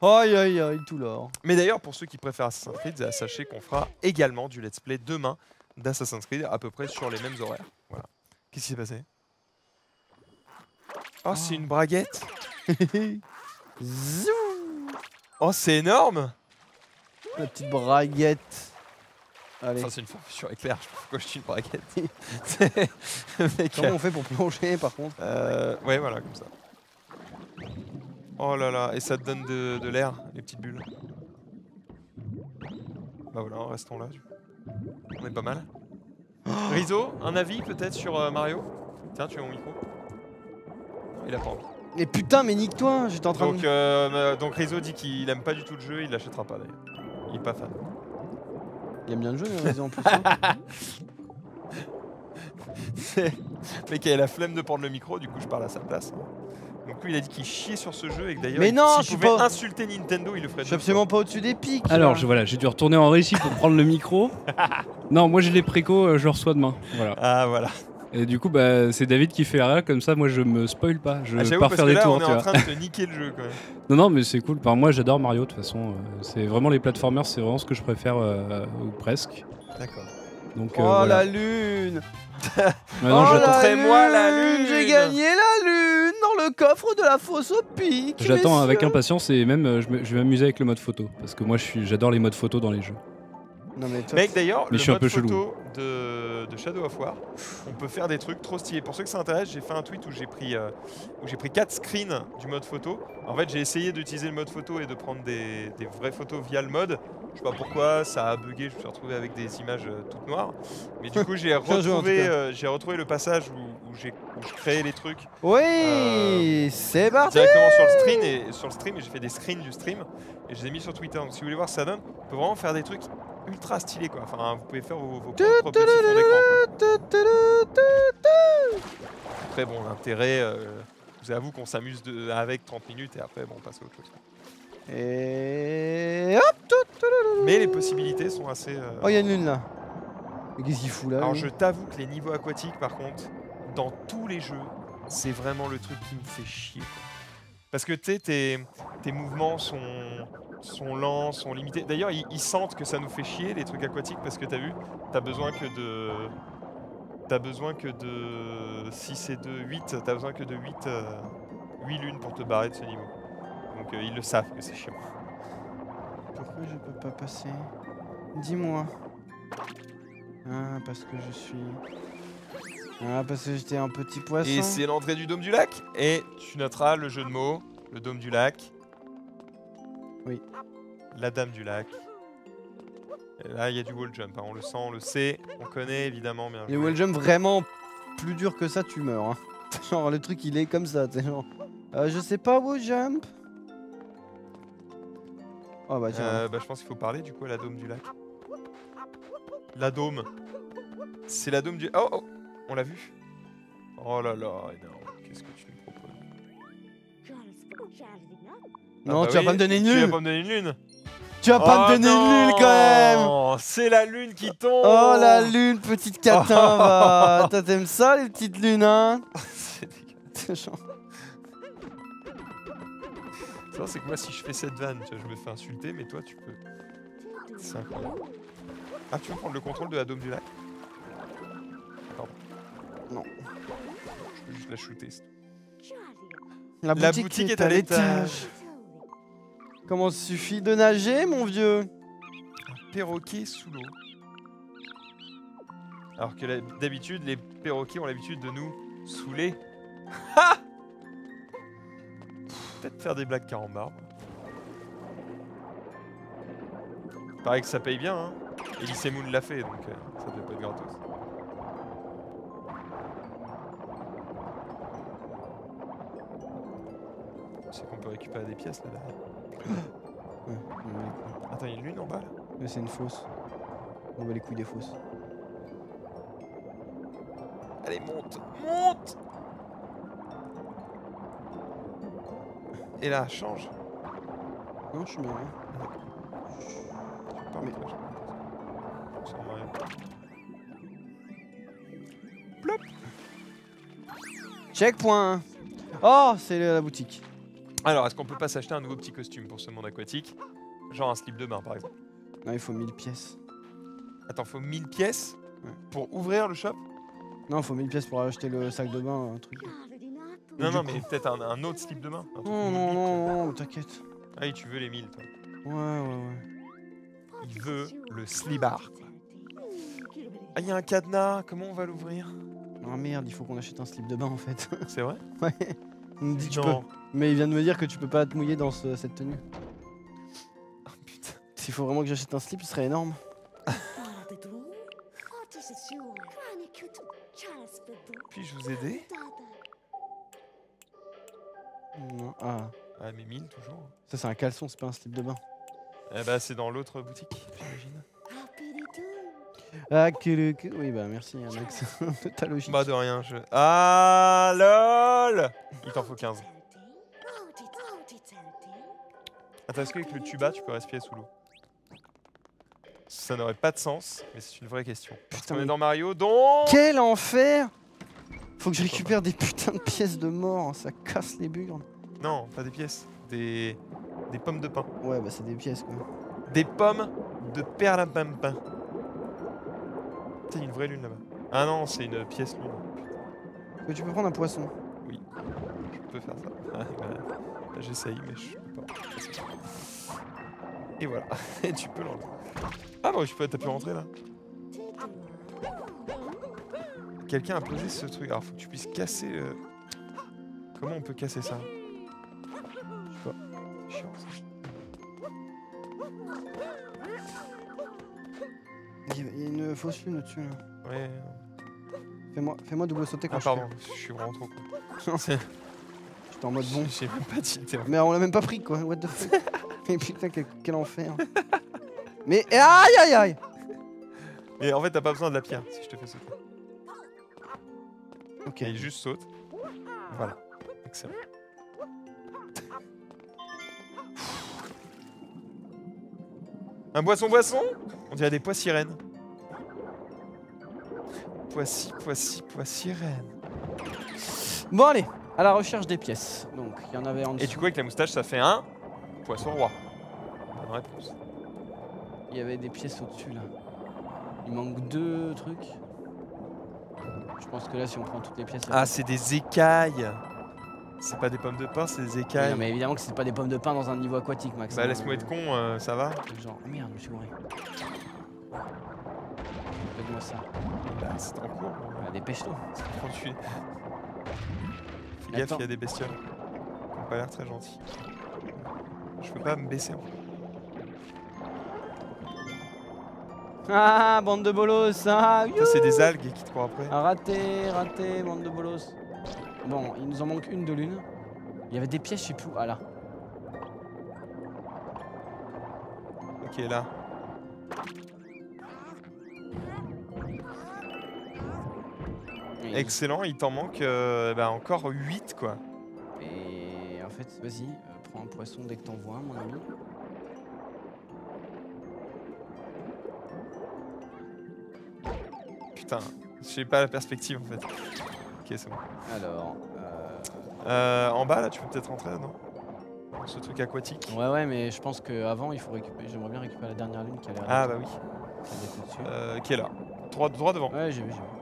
Aïe aïe aïe, tout l'or. Mais d'ailleurs, pour ceux qui préfèrent Assassin's Creed, sachez qu'on fera également du let's play demain d'Assassin's Creed à peu près sur les mêmes horaires. Qu'est-ce qui s'est passé? Oh, c'est une braguette Zou Oh, c'est énorme La petite braguette. Allez, Enfin, c'est une formation éclair, je sais pas pourquoi je suis une braguette. Mec, comment on fait pour plonger par contre? Euh, ouais, voilà, comme ça. Oh là là, et ça te donne de, de l'air, les petites bulles. Bah voilà, restons là. On est pas mal. Rizzo, un avis peut-être sur euh, Mario? Tiens, tu as mon micro. Non, il a pas envie. Mais putain, mais nique-toi, j'étais en train Donc, de... euh, donc Rizzo dit qu'il aime pas du tout le jeu, il l'achètera pas d'ailleurs. Il est pas fan. Il aime bien le jeu, mais vas-y en plus. hein. Le mec a la flemme de prendre le micro, du coup je parle à sa place. Donc lui il a dit qu'il chiait sur ce jeu et que d'ailleurs Mais il- non, je s'il suis pouvait pas- insulter Nintendo, il le ferait Je suis absolument pas au-dessus des pics. Alors, là. je, voilà, j'ai dû retourner en récit pour prendre le micro. Non, moi j'ai les précos, euh, je le reçois demain. Voilà. Ah voilà. Et du coup, bah, c'est David qui fait rien, comme ça, moi je me spoil pas. Je Ah, J'avoue pars parce faire que des là tours, on est tu en vois. train de te niquer le jeu quand même. Non, non, mais c'est cool. Enfin, moi j'adore Mario de toute façon. euh, c'est vraiment les platformers, c'est vraiment ce que je préfère, euh, ou presque. D'accord. Donc, Oh euh, voilà. la lune Maintenant, Oh j'attends- la Montrez-moi la lune J'ai gagné dans le coffre de la fosse au pic J'attends avec impatience et même euh, je, me- je vais m'amuser avec le mode photo parce que moi je suis j'adore les modes photo dans les jeux. Non mais toi, Mec d'ailleurs, le je suis un mode peu photo de, de Shadow of War, on peut faire des trucs trop stylés. Pour ceux que ça intéresse, j'ai fait un tweet où j'ai pris euh, où j'ai pris 4 screens du mode photo. En fait, j'ai essayé d'utiliser le mode photo et de prendre des, des vraies photos via le mode. Je sais pas pourquoi, ça a bugué, je me suis retrouvé avec des images euh, toutes noires. Mais du coup, j'ai retrouvé, euh, j'ai retrouvé le passage où, où j'ai je créais les trucs Oui Euh, C'est parti directement sur le stream et sur le stream et j'ai fait des screens du stream et je les ai mis sur Twitter. Donc si vous voulez voir ce que ça donne, on peut vraiment faire des trucs ultra stylés quoi. Enfin, vous pouvez faire vos, propres. Après bon, l'intérêt, je vous avoue qu'on s'amuse avec 30 minutes et après bon, on passe à autre chose. Et hop Mais les possibilités sont assez. Oh, il y a une lune là. Mais qu'est-ce qu'il fout là Alors je t'avoue que les niveaux aquatiques, par contre, dans tous les jeux, c'est vraiment le truc qui me fait chier. Parce que tu sais, tes, tes mouvements sont, sont lents, sont limités. D'ailleurs, ils, ils sentent que ça nous fait chier, les trucs aquatiques, parce que t'as vu, t'as besoin que de... T'as besoin que de 6 et 2, 8, t'as besoin que de 8, euh, 8 lunes pour te barrer de ce niveau. Donc euh, ils le savent que c'est chiant. Pourquoi je peux pas passer? Dis-moi. Ah, parce que je suis. Ah, parce que j'étais un petit poisson. Et c'est l'entrée du dôme du lac. Et tu noteras le jeu de mots, le dôme du lac. Oui. La dame du lac. Et là, il y a du wall jump. hein, On le sent, on le sait, on connaît évidemment bien. Les wall jump vraiment plus dur que ça, tu meurs. hein. genre le truc il est comme ça, t'es genre. Euh, je sais pas wall jump. Oh bah tiens. Euh, bah, je pense qu'il faut parler du coup à la dôme du lac. La dôme. C'est la dôme du. Oh, oh On l'a vu Oh là là, énorme. Qu'est-ce que tu non, Ah bah tu vas oui, pas me donner une Tu vas lune. pas me donner une lune Tu vas pas Oh me donner une lune quand même. non C'est la lune qui tombe Oh la lune, petite catin, va. Toi t'aimes ça les petites lunes, hein C'est dégueulasse. C'est genre- Ça, c'est que moi, si je fais cette vanne, tu vois, je me fais insulter, mais toi, tu peux. C'est incroyable. Ah, tu veux prendre le contrôle de la dôme du lac? Pardon. Non. Je peux juste la shooter. c'est tout. La boutique, est, à l'étage. Comment suffit de nager, mon vieux? Un perroquet sous l'eau. Alors que d'habitude, les perroquets ont l'habitude de nous saouler. Ha Peut-être faire des blagues carambar. Pareil que ça paye bien, hein. Elise Moon l'a fait, donc euh, ça devait pas être gratos. C'est qu'on peut récupérer des pièces là derrière. Attends, il y a une lune en bas là Mais c'est une fausse. On va les couilles des fausses. Allez, monte Monte Et là, change. Non, je suis bien. hein. Pas Mais-. Sans Mario. Checkpoint Oh, c'est la boutique. Alors, est-ce qu'on peut pas s'acheter un nouveau petit costume pour ce monde aquatique? Genre un slip de bain par exemple. Non, il faut 1000 pièces. Attends, faut 1000 pièces Ouais. pour ouvrir le shop? Non, il faut 1000 pièces pour acheter le sac de bain, un truc. Non, non, coup- mais peut-être un, un autre slip de bain. un truc Non, non, non, non, t'inquiète. Ah oui, tu veux les 1000 toi. Ouais, ouais, ouais. Il veut le slibard. Ah, il y a un cadenas, comment on va l'ouvrir? Ah merde, il faut qu'on achète un slip de bain en fait. C'est vrai? Ouais. Il me dit tu peux. Non. Mais il vient de me dire que tu peux pas te mouiller dans ce- cette tenue. Ah, putain. S'il faut vraiment que j'achète un slip, ce serait énorme. Puis-je vous aider Non. Ah, Ah, mais 1000 toujours. ça c'est un caleçon, c'est pas un slip de bain. Eh bah, c'est dans l'autre boutique, j'imagine. Ah, que le. que- Oui, bah merci, accent de ta logique. Bah, de rien, je. Ah, lol Il t'en faut 15. Attends, est-ce qu'avec le tuba, tu peux respirer sous l'eau? Ça n'aurait pas de sens, mais c'est une vraie question. Parce Putain, qu'on est dans Mario, donc... Quel enfer Faut que je récupère des putains de pièces de mort, ça casse les burnes. Non, pas des pièces. Des... Des pommes de pain. Ouais, bah c'est des pièces quoi. Des pommes de perlimpinpin. C'est une vraie lune là-bas. Ah non, c'est une pièce lune. Que tu peux prendre un poisson. Je peux faire ça. Ah, bah, J'essaye, mais je peux pas. Et voilà. Et tu peux l'enlever. Ah bon, tu peux, t'as pu rentrer là Quelqu'un a posé ce truc. Alors, faut que tu puisses casser. le- Comment on peut casser ça? Fausse lune au-dessus là. Ouais. Fais-moi fais double sauter quand Ah, je pardon, je suis vraiment trop con. J'étais en mode bon. J'ai même pas tilté. en fait. Mais on l'a même pas pris quoi, what the fuck? Mais putain, quel, quel enfer. Mais aïe aïe aïe Et en fait, t'as pas besoin de la pierre si je te fais sauter. Ok. Il juste saute. Voilà. Excellent. Un boisson-boisson On dirait des pois sirènes. Poissy, poissy, pois sirène. Bon, allez, à la recherche des pièces. Donc, il y en avait en dessous. Et du coup, avec la moustache, ça fait un poisson roi. Bonne réponse. Il y avait des pièces au-dessus là. Il manque deux trucs. Je pense que là, si on prend toutes les pièces. Ah, c'est des écailles. C'est pas des pommes de pin, c'est des écailles. non, mais évidemment que c'est pas des pommes de pain dans un niveau aquatique, Max. Bah laisse-moi être con, euh, ça va Genre, ah merde, je me suis gouré. Faites-moi ça. Bah c'est en cours. Ah, Dépêche-toi. Fais gaffe, il y a des bestioles. Qui ont pas l'air très gentilles. Je peux pas me baisser en fait. Ah, bande de bolos. Ah, c'est des algues qui te courent après. Ah, raté, raté, bande de bolos. Bon, il nous en manque une de l'une. Il y avait des pièces, je sais plus où. Ah là. Ok là. Excellent, il t'en manque euh, bah, encore 8 quoi. Et en fait, vas-y, euh, prends un poisson dès que t'en vois un, mon ami. Putain, j'ai pas la perspective en fait. Ok c'est bon. Alors, euh... Euh, en bas là tu peux peut-être rentrer non? Dans Ce truc aquatique. ouais, ouais, mais je pense qu'avant, il faut récupérer. J'aimerais bien récupérer la dernière lune qui a l'air Ah bah oui. d'être au-dessus. Euh, qui est là. Droit, droit devant. Ouais, j'ai vu, j'ai vu.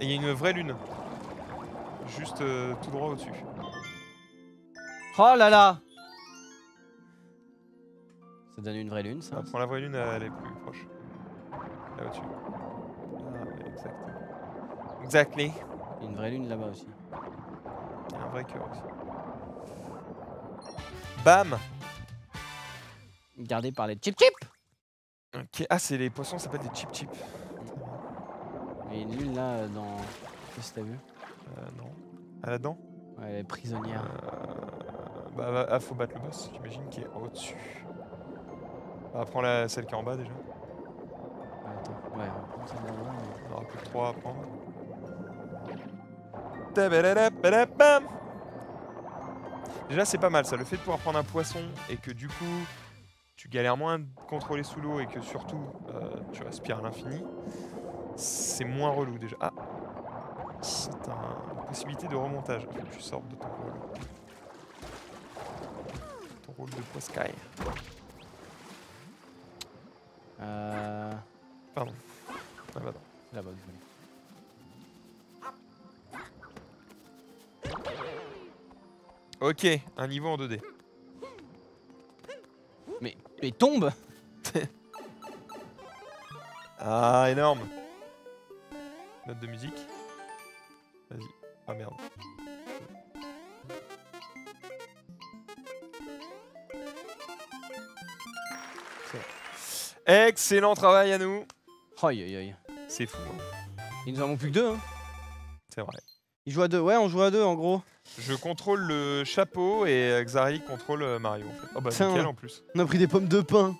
Et il y a une vraie lune. Juste euh, tout droit au-dessus. Oh là là Ça donne une vraie lune, ça Ah, prends la vraie lune, elle est plus proche. Là au-dessus. Ah exact. Exactly. Il y a Une vraie lune là-bas aussi. Il y a un vrai cœur aussi. Bam Gardé par les chip chip Ok. Ah, c'est les poissons, ça s'appelle des chip chip. Il y a une lune là euh, dans. Je sais pas si t'as vu. Euh, non. Ah, là-dedans? Ouais, elle est prisonnière. Euh, Bah, bah, ah, faut battre le boss, j'imagine, qui est au-dessus. Bah, prends la, celle qui est en bas déjà. Ah, attends, ouais, on va prendre celle là-bas, mais- On aura plus que 3 à prendre. Tabadadabadabam. Déjà, c'est pas mal ça. Le fait de pouvoir prendre un poisson et que du coup, tu galères moins de contrôler sous l'eau et que surtout, euh, tu respires à l'infini, c'est moins relou déjà. Ah C'est un- une possibilité de remontage. Faut que tu sortes de ton rôle. Ton rôle de poiscaille. Euh. Pardon. Ah bah non. Là-bas. Ok, un niveau en 2D. Mais, mais tombe Ah, énorme Note de musique. Vas-y. Ah merde. Excellent travail à nous Aïe aïe aïe. C'est fou, hein. Il nous en manque plus que deux, hein. c'est vrai. Il joue à deux, ouais, on joue à deux en gros. Je contrôle le chapeau et euh, Xari contrôle euh, Mario en fait. Oh bah nickel en plus. On a pris des pommes de pain.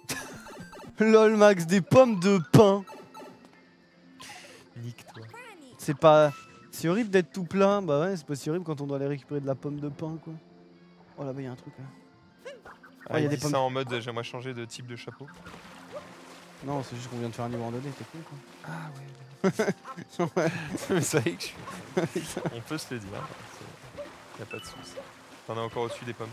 Lol, Max, des pommes de pain. Nique toi. C'est pas. C'est horrible d'être tout plein. Bah ouais, c'est pas si horrible quand on doit aller récupérer de la pomme de pain, quoi. Oh là-bas, il y a un truc là. Ah, il y a il des pommes- ça en mode euh, j'aimerais changer de type de chapeau. Non, c'est juste qu'on vient de faire un niveau 2D, t'es con, quoi. Ah ouais. Mais c'est vrai que je suis. On peut se le dire. Il a pas de soucis. T'en as encore au-dessus des pommes.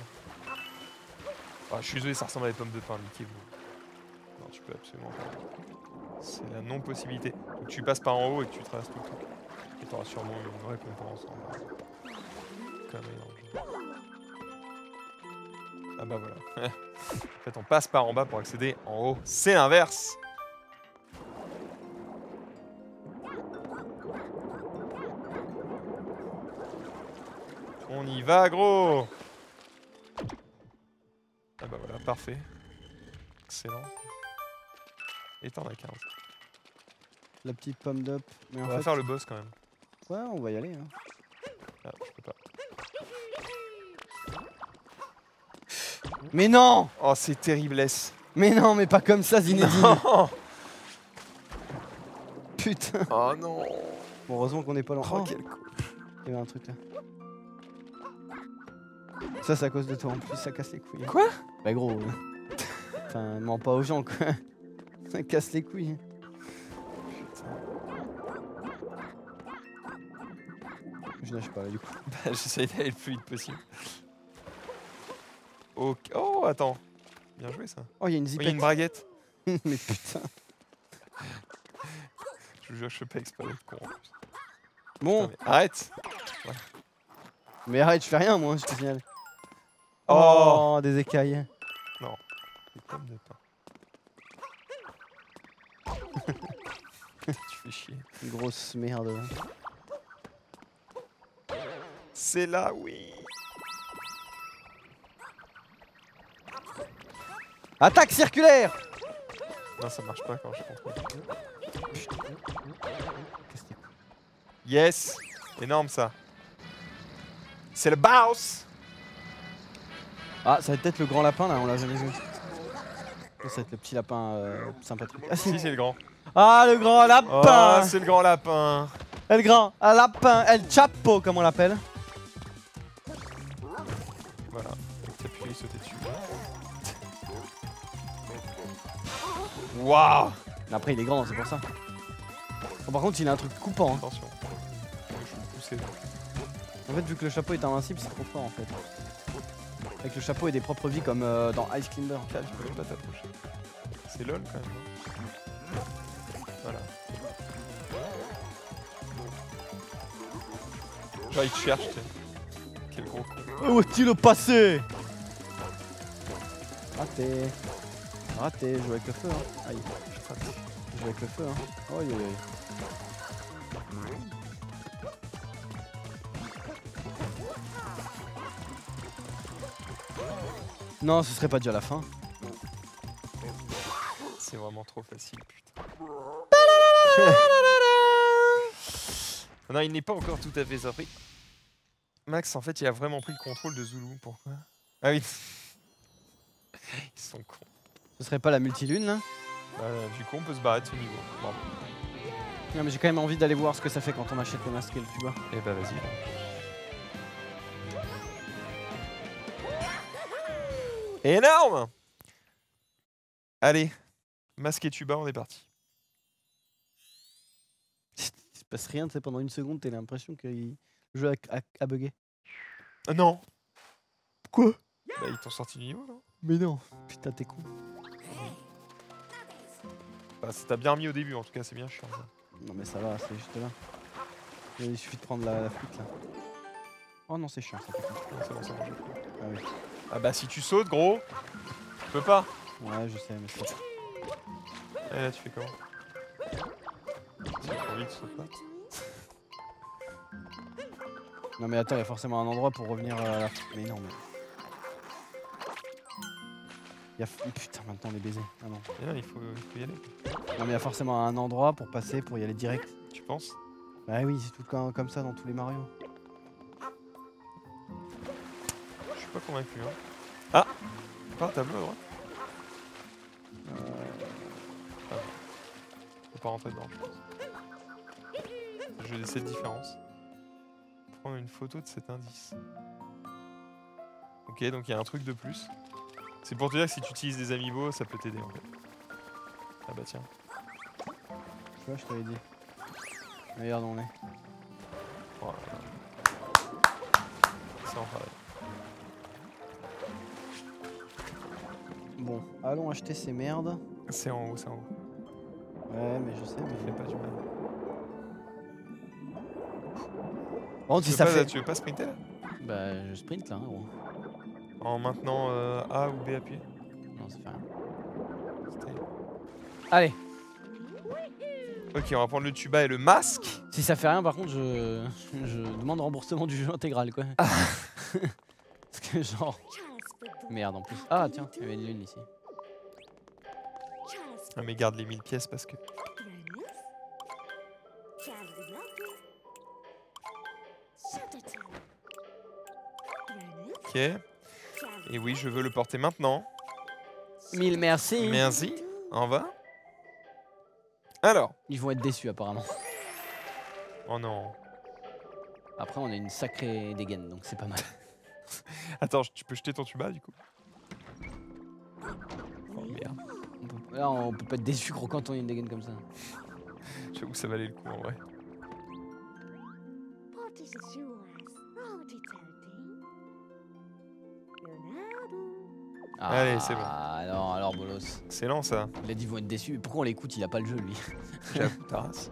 Ah, je suis désolé, ça ressemble à des pommes de pain, niquez-vous. Non, tu peux absolument pas. C'est la non-possibilité. Donc tu passes par en haut et que tu traverses tout le truc. Et t'auras sûrement une récompense en bas. Comme dans le jeu. Ah bah voilà. en fait, on passe par en bas pour accéder en haut. C'est l'inverse. On y va, gros Ah bah voilà, parfait. Excellent. Et t'en as 15. La petite pomme d'up. On en va fait. faire le boss quand même. Ouais, on va y aller. Hein. Ah, je peux pas. Mais non Oh, c'est terrible, S. Mais non, mais pas comme ça, Zinedine. Non Putain. Oh non Bon, heureusement qu'on est pas loin. Oh, quel il y avait un truc là. Ça, c'est à cause de toi en plus, ça casse les couilles. Quoi? Bah, gros. euh. Enfin, mens pas aux gens quoi. Ça casse les couilles. Je nage pas là du coup. Bah, J'essaye d'aller le plus vite possible. Ok. Oh, attends. Bien joué ça. Oh, il y a une Oh, il y a zipette. une braguette. Mais putain. Je vous jure, je fais pas exprès d'être con. en plus. Bon, Putain, mais Arrête mais arrête, je fais rien moi, je te signale. Oh, Oh, des écailles. Des pommes de pain. tu fais chier. Une grosse merde. C'est là, oui. Attaque circulaire Non, ça marche pas quand je Yes Énorme ça. C'est le boss Ah, ça va être peut-être le grand lapin là, on l'a jamais vu. Ça va être le petit lapin euh, sympathique. Ah, si. Si, c'est le grand. Ah, le grand Oh, lapin c'est le grand lapin. El grand, un lapin, El Chapo comme on l'appelle. Waouh Mais après il est grand, c'est pour ça. Bon, par contre il a un truc coupant. hein. Attention. Je vais me pousser. En fait vu que le chapeau est invincible c'est trop fort en fait. Avec le chapeau et des propres vies comme euh, dans Ice Climber. Là, tu peux même pas t'approcher. C'est lol quand même. hein. Voilà. Genre il te cherche. Quel gros con. Où est-il passé? Raté. Raté, joue avec le feu hein. Aïe, Putain, joue avec le feu hein. Aïe aïe. Non, ce serait pas déjà la fin. C'est vraiment trop facile, putain. non, il n'est pas encore tout à fait surpris. Max, en fait, il a vraiment pris le contrôle de Zulu. Pourquoi? Ah oui. Ils sont cons. Ce serait pas la multilune là Voilà, du coup, on peut se barrer de ce niveau. Non mais j'ai quand même envie d'aller voir ce que ça fait quand on achète le masque et le tuba. Eh bah, vas-y. Énorme Allez, masque et tuba, on est parti. Il se passe rien, tu sais, pendant une seconde, t'as l'impression que le jeu a, a, a bugué. Non Quoi? Bah, ils t'ont sorti du niveau, non? Mais non. Putain, t'es con. Bah, ça t'a bien remis au début, en tout cas, c'est bien chiant. ça. Non mais ça va, c'est juste là. Il suffit de prendre la, la flûte là. Oh non, c'est chiant ça. fait. Ah oui. Ah bah, si tu sautes, gros, tu peux pas. Ouais, je sais, mais c'est. Eh, là, tu fais comment? Tu trop vite, tu sautes pas. Non mais attends, il y a forcément un endroit pour revenir à la. Mais non, mais. Il y a... f- Putain, maintenant on est baisé. Ah non. Mais non, il faut, il faut y aller. Non mais il y a forcément un endroit pour passer, pour y aller direct. Tu penses? Bah oui, c'est tout comme, comme ça dans tous les Mario. Je suis pas convaincu. Hein. Ah Pas un tableau à droite Euh, Faut pas rentrer dedans, je pense. Je vais laisser de différence. Prendre une photo de cet indice. Ok, donc il y a un truc de plus. C'est pour te dire que si tu utilises des amiibo, ça peut t'aider en fait. Ah bah tiens. Tu vois, je t'avais dit. Regarde, on est. Oh. C'est. Bon, allons acheter ces merdes. C'est en haut, c'est en haut. Ouais, mais je sais, Fais mais. pas du mal. Par contre, Tu si veux, ça pas, fait. tu veux pas sprinter là? Bah, je sprint là, hein, gros. En maintenant euh, A ou B appuyé Non, ça fait rien. Allez, Ok, on va prendre le tuba et le masque. si ça fait rien, par contre, je, je demande remboursement du jeu intégral, quoi. Parce que, genre. Merde, en plus. Ah, tiens, il y avait une lune ici. Ah mais garde les 1000 pièces parce que... Ok. Et oui, je veux le porter maintenant. Mille merci. Merci. En va. Alors. Ils vont être déçus, apparemment. Oh non. Après, on a une sacrée dégaine, donc c'est pas mal. Attends, tu peux jeter ton tuba du coup? Oh merde. Là, on peut pas être déçu gros quand on a une dégaine comme ça. J'avoue que ça valait le coup en vrai. Allez, c'est bon. Ah non, alors bolos. Excellent ça. Il a dit ils vont être déçus. Mais pourquoi on l'écoute Il a pas le jeu lui. J'avoue, ta race.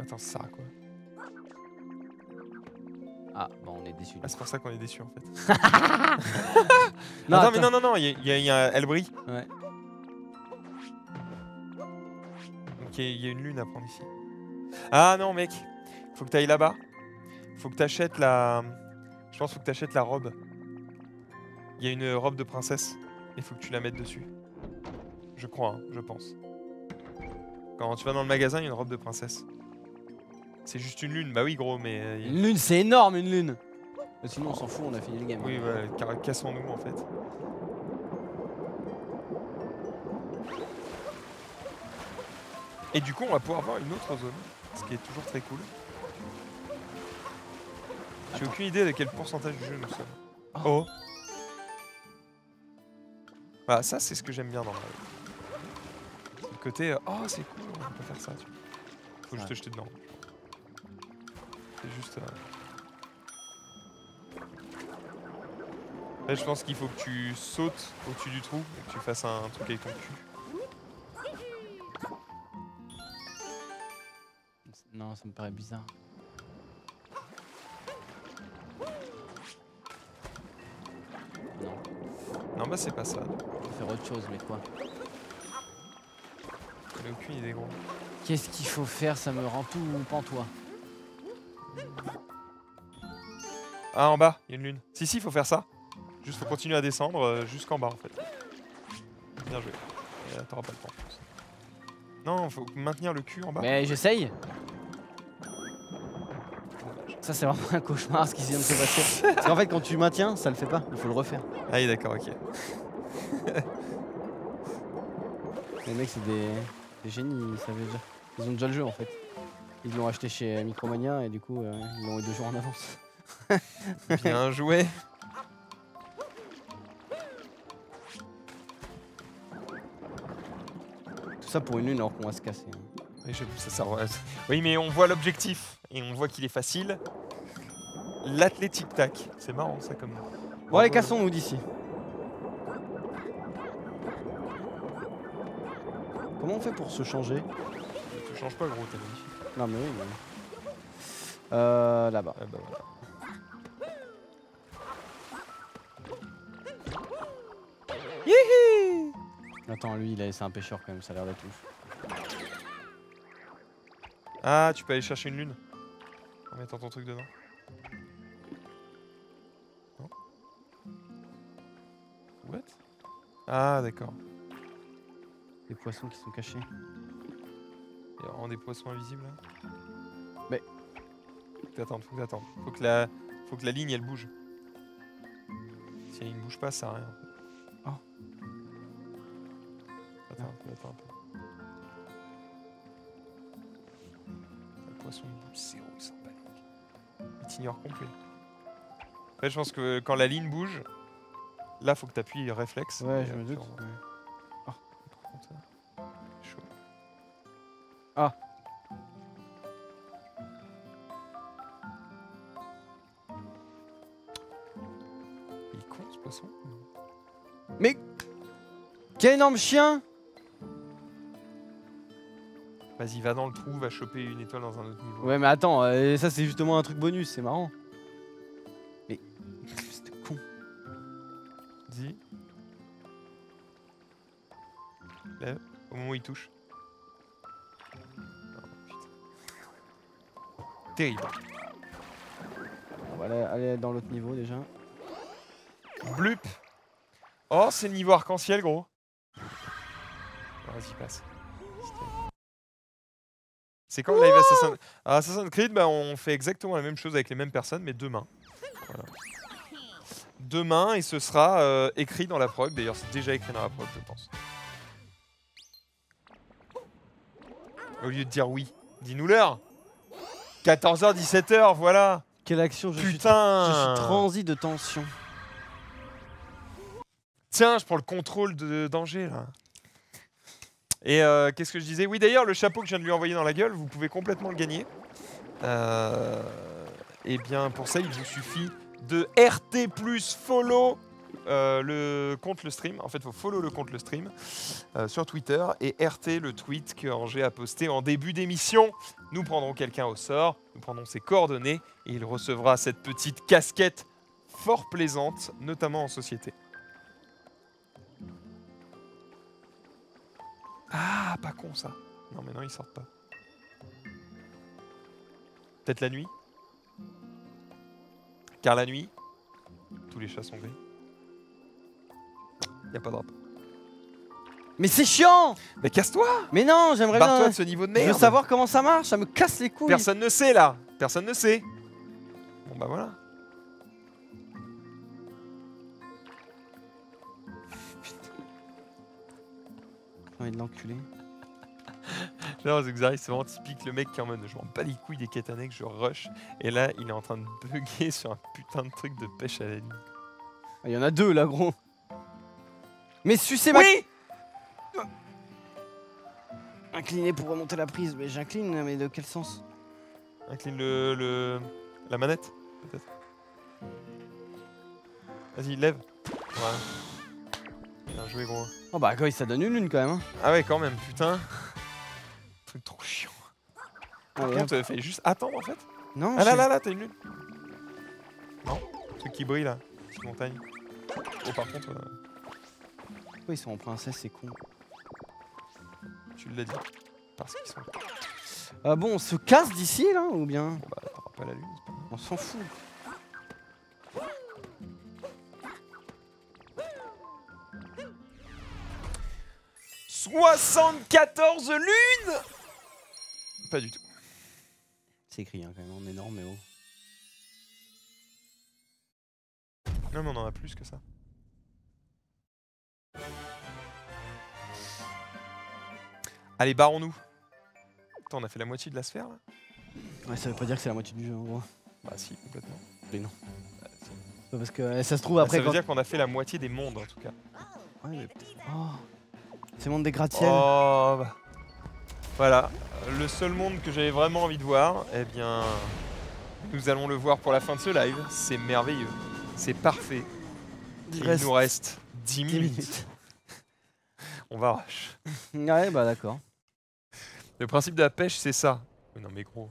Attends, ça quoi Ah, bon, on est déçus. Ah, c'est pour ça qu'on est déçus en fait. Non, attends, mais non, non, non, il y a- il y, elle brille. Ouais. Donc il y, a- une lune à prendre ici. Ah non, mec. Faut que tu ailles là-bas. Faut que tu achètes la. Je pense faut que tu achètes la robe. Il y a une robe de princesse. Il faut que tu la mettes dessus. Je crois, hein, je pense. Quand tu vas dans le magasin, il y a une robe de princesse. C'est juste une lune. Bah oui, gros, mais. euh, il y a- Une lune, c'est énorme une lune. Sinon, on s'en fout, on a fini le game. Oui, ouais, car- cassons-nous en fait. Et du coup, on va pouvoir voir une autre zone, ce qui est toujours très cool. J'ai aucune idée de quel pourcentage du jeu nous sommes. Oh Voilà, ça c'est ce que j'aime bien dans. C'est le côté, euh, oh c'est cool, on peut faire ça. Tu vois. Faut juste Ouais. te jeter dedans. C'est juste... euh, Là, je pense qu'il faut que tu sautes au-dessus du trou et que tu fasses un truc avec ton cul. Non, ça me paraît bizarre. C'est pas ça. on peut faire autre chose, mais quoi J'en ai aucune idée, gros. Qu'est-ce qu'il faut faire Ça me rend tout pantois. Ah, en bas, il y a une lune. Si, si, il faut faire ça. Juste, faut continuer à descendre euh, jusqu'en bas, en fait. Bien joué. T'auras pas le temps. Non, faut maintenir le cul en bas. Mais j'essaye. Ça, c'est vraiment un cauchemar ce qui vient de se passer. Parce qu'en fait, quand tu maintiens, ça le fait pas. Il faut le refaire. Ah, oui, d'accord, ok. Les mecs, c'est des... des génies, ils savaient déjà. Ils ont déjà le jeu en fait. Ils l'ont acheté chez Micromania et du coup, euh, ils l'ont eu deux jours en avance. Bien joué. Tout ça pour une lune alors qu'on va se casser. hein. Oui, ça à- Oui, mais on voit l'objectif et on voit qu'il est facile. L'athlétique tac. C'est marrant, ça, comme. Bon, allez, cassons-nous d'ici. Comment on fait pour se changer? Tu changes pas, gros, t'es magnifique. Non, mais oui. mais- Euh, là-bas. Ah, bah voilà. Attends, lui, il a- c'est un pêcheur quand même, ça a l'air d'être ouf. Ah, tu peux aller chercher une lune? En mettant ton truc dedans. Non What? Ah, d'accord. Des poissons qui sont cachés. Il y a des poissons invisibles là Mais- Faut que t'attendes, faut que t'attendes. Faut que la, faut que la ligne elle bouge. Si la ligne bouge pas, ça sert à rien. Oh. Attends un peu, attends un peu. Le poisson il bouge zéro, il s'en bat complet. Fait, je pense que quand la ligne bouge, là faut que t'appuies réflexe. Ouais, je me doute. ouais. Chaud. Ah. Il est con ce poisson. Quel énorme chien Vas-y, va dans le trou, va choper une étoile dans un autre niveau. Ouais, mais attends, euh, ça c'est justement un truc bonus, c'est marrant. Mais. C'est con. Dis. Lève, au moment où il touche. Oh, putain. Terrible. On va aller, aller dans l'autre niveau déjà. Blup Oh, c'est le niveau arc-en-ciel, gros. Vas-y, passe. C'est comme live Assassin... à Assassin's Creed, bah, on fait exactement la même chose avec les mêmes personnes, mais. Voilà. Deux mains, et ce sera euh, écrit dans la prog. D'ailleurs, c'est déjà écrit dans la prog, je pense. Au lieu de dire oui, dis-nous l'heure 14h, 17h, voilà Quelle action je suis, Putain je suis transi de tension. Tiens, je prends le contrôle de danger là. Et euh, qu'est-ce que je disais? Oui, d'ailleurs, le chapeau que je viens de lui envoyer dans la gueule, vous pouvez complètement le gagner. Euh, et bien, pour ça, il vous suffit de RT plus follow euh, le compte le stream. En fait, il faut follow le compte le stream euh, sur Twitter et RT le tweet que Angers a posté en début d'émission. Nous prendrons quelqu'un au sort, nous prendrons ses coordonnées et il recevra cette petite casquette fort plaisante, notamment en société. Ah, pas con ça. Non, mais non, ils sortent pas. Peut-être la nuit? Car la nuit, tous les chats sont gris. Y a pas de rap. Mais c'est chiant Mais casse-toi Mais non, j'aimerais Barre-toi bien. de ce niveau de Je veux merde savoir comment ça marche, ça me casse les couilles. Personne ne sait là Personne ne sait Bon bah voilà. Envie de l'enculer. Là, Xari, c'est vraiment typique le mec qui est en mode je m'en bats les couilles des quêtes annexes, je rush. Et là, il est en train de bugger sur un putain de truc de pêche à la ligne. Ah, Il y en a deux là, gros. Mais sucez ma. Oui Incliner pour remonter la prise. Mais j'incline, mais de quel sens? Incline le, le- la manette, peut-être? Vas-y, lève. Bien joué, gros. Oh bah, quoi, ça donne une lune quand même. hein. Ah ouais, quand même, putain. Truc trop chiant. Par Allez, contre, euh, fallait juste attendre en fait. Non, Ah là là là, t'as une lune. Non, truc qui brille là, petite montagne. Oh, par contre, euh, Pourquoi ils sont en princesse, c'est con. tu l'as dit. Parce qu'ils sont. Ah bon, on se casse d'ici là ou bien? Bah, t'auras pas la lune, c'est pas grave. On s'en fout. « 74 lunes Pas du tout. C'est écrit hein, quand même en énorme, mais oh. Non, mais on en a plus que ça. Allez, barrons-nous. Attends, on a fait la moitié de la sphère là Ouais, ça veut pas dire que c'est la moitié du jeu en gros. Bah, si, complètement. Mais non. Bah, si. Parce que euh, ça se trouve Bah, après ça veut quand. dire qu'on a fait la moitié des mondes en tout cas. Ouais, mais- Oh. C'est le monde des gratte-ciel. Oh, bah. Voilà, le seul monde que j'avais vraiment envie de voir, eh bien, nous allons le voir pour la fin de ce live. C'est merveilleux, c'est parfait. Il reste nous reste 10 10 minutes. minutes. On va rush. Ouais, bah d'accord. Le principe de la pêche, c'est ça. Mais non, mais gros.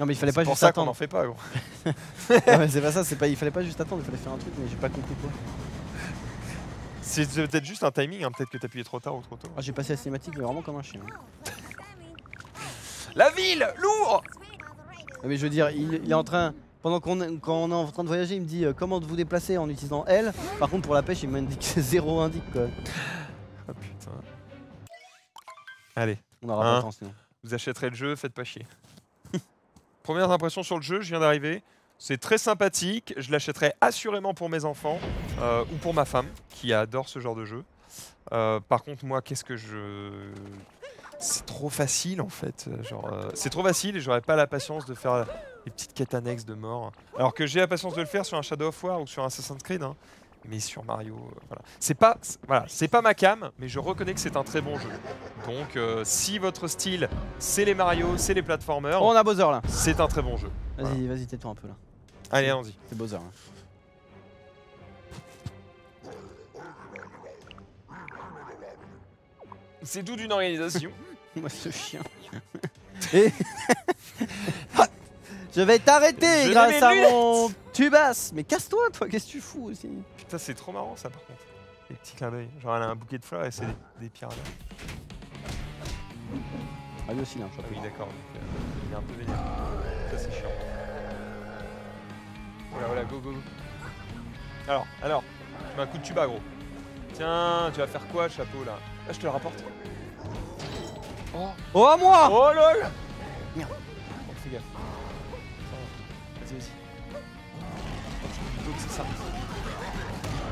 Non, mais il fallait C'est pas pour juste ça qu'on attendre. en fait pas, gros. Non, mais c'est pas ça, c'est pas. Il fallait pas juste attendre, il fallait faire un truc, mais j'ai pas compris quoi. C'est peut-être juste un timing, hein. peut-être que t'appuyais trop tard ou trop tôt. Ah, j'ai passé la cinématique, mais vraiment comme un chien. hein. La ville Lourd Ah, Mais je veux dire, il, il est en train. Pendant qu'on est, quand on est en train de voyager, il me dit euh, comment vous déplacer en utilisant L? Par contre, pour la pêche, il m'indique zéro indique quoi. Oh putain. Allez, On aura Hein pas le temps sinon. vous achèterez le jeu, faites pas chier. Premières impressions sur le jeu, je viens d'arriver. C'est très sympathique, je l'achèterai assurément pour mes enfants euh, ou pour ma femme qui adore ce genre de jeu. Euh, par contre, moi, qu'est-ce que je. C'est trop facile en fait. euh, Genre, euh, c'est trop facile et j'aurais pas la patience de faire les petites quêtes annexes de mort. Alors que j'ai la patience de le faire sur un Shadow of War ou sur un Assassin's Creed. hein. Mais sur Mario, voilà. C'est pas, voilà, c'est pas ma cam, mais je reconnais que c'est un très bon jeu. Donc, si votre style, c'est les Mario, c'est les platformers, on a Bowser là. c'est un très bon jeu. Vas-y, vas-y, tais-toi un peu là. Allez, allons-y. C'est Bowser. hein. C'est tout d'une organisation. Moi, ce chien. Et. Je vais t'arrêter Je grâce à mon tubas. Mais casse-toi, toi, qu'est-ce que tu fous aussi? Putain, c'est trop marrant ça par contre. Les petits clins d'œil. Genre, elle a un bouquet de fleurs et c'est des, des. Ah, lui aussi, il a un Ah oui, d'accord. euh, il est un peu vénère. Ça, c'est chiant. Voilà, voilà, go, go, go. Alors, alors, tu mets un coup de tuba, gros. Tiens, tu vas faire quoi, le chapeau là? Là, je te le rapporte. Oh, à moi Oh lol Merde. Oh, fais gaffe. Vas-y, vas-y. Oh, ça.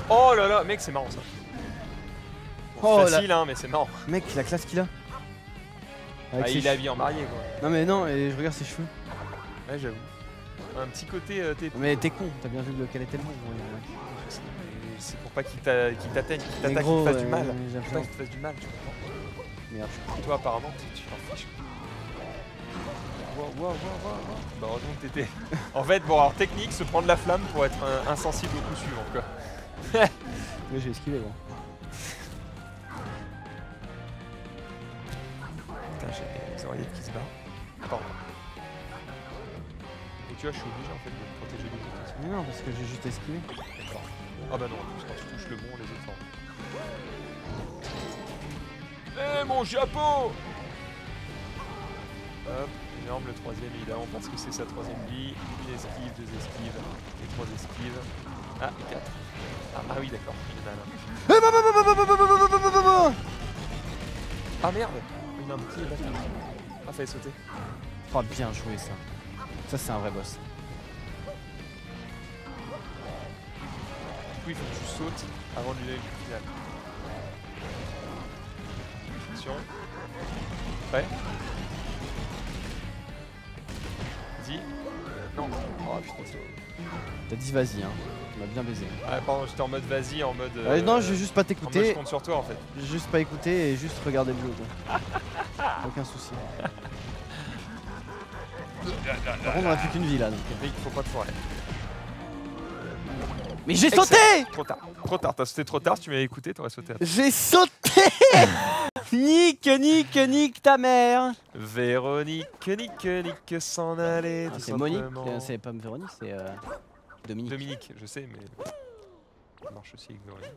Oh là là, mec, c'est marrant ça. Bon, Oh, facile, hein, mais c'est marrant. Mec, la classe qu'il a. Ah, il est habillé en marié, quoi. Non, mais non, et je regarde ses cheveux. Ouais, j'avoue. Un petit côté. euh, t'es- Mais t'es con, t'as bien vu lequel était le bon. c'est pour pas qu'il t'a- qu'il t'atteigne, qu'il t'attaque, qu'il te fasse du mal. pas qu'il te fasse du mal, tu comprends Merde, Toi, apparemment, tu t'en fiches. Wow, wow, wow, wow, wow. Bah, heureusement que t'étais. en fait, bon, alors technique, se prendre la flamme pour être insensible au coup suivant, quoi. Mais j'ai esquivé gros. Putain, j'ai les oreillettes qui se barrent. Tu vois, je suis obligé en fait de me protéger autres aussi. Mais non, parce que j'ai juste esquivé. D'accord. Ah bah non, en plus, quand tu touches le bon, les autres Eh mon chapeau Hop, énorme le troisième évidemment parce que c'est sa troisième vie. Une esquive, deux esquives, et trois esquives. Ah, quatre. Ah, ah oui d'accord, il. Ah merde Il a un petit là. Ah fallait sauter. Oh bien joué ça. Ça c'est un vrai boss. Du coup il faut que tu sautes avant de lui donner le final. Attention. Prêt Vas-y. Non. Oh putain c'est... T'as dit vas-y hein. Tu m'as bien baisé. Ah pardon j'étais en mode vas-y en mode... Euh, non, je vais juste pas mode je t'écouter. compte sur toi en fait. Je vais Juste pas écouter et juste regarder le jeu. Aucun souci. Par contre on a plus qu'une vie là donc. euh. Mais il faut pas te foirer. Mais j'ai sauté Trop tard. Trop tard. T'as sauté trop tard. Si tu m'avais écouté t'aurais sauté. J'ai sauté Nique, nique, nique ta mère Véronique, nique, nique, s'en aller. Ah, C'est Monique, euh, c'est pas Véronique, c'est euh, Dominique. Dominique, je sais, mais. Ça marche aussi avec Véronique.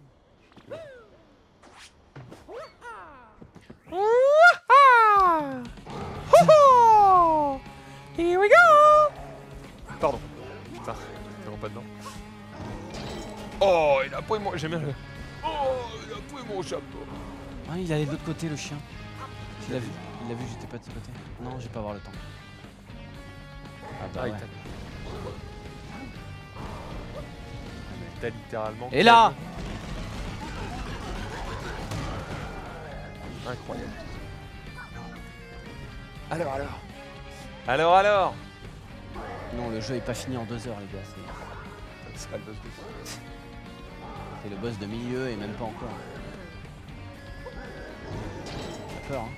Oh, il a mon. J'aime bien le. Oh, il a pris mon chapeau. Ah, il allait de l'autre côté le chien. Il l'a vu, il l'a vu, j'étais pas de ce côté. Non, j'ai pas avoir le temps. Ah bah Ah, il ouais. t'a. T'as littéralement. Et là Incroyable. Alors, alors Alors, alors Non, le jeu est pas fini en deux heures, les gars. C'est- C'est le boss de milieu et même pas encore. J'ai peur, hein.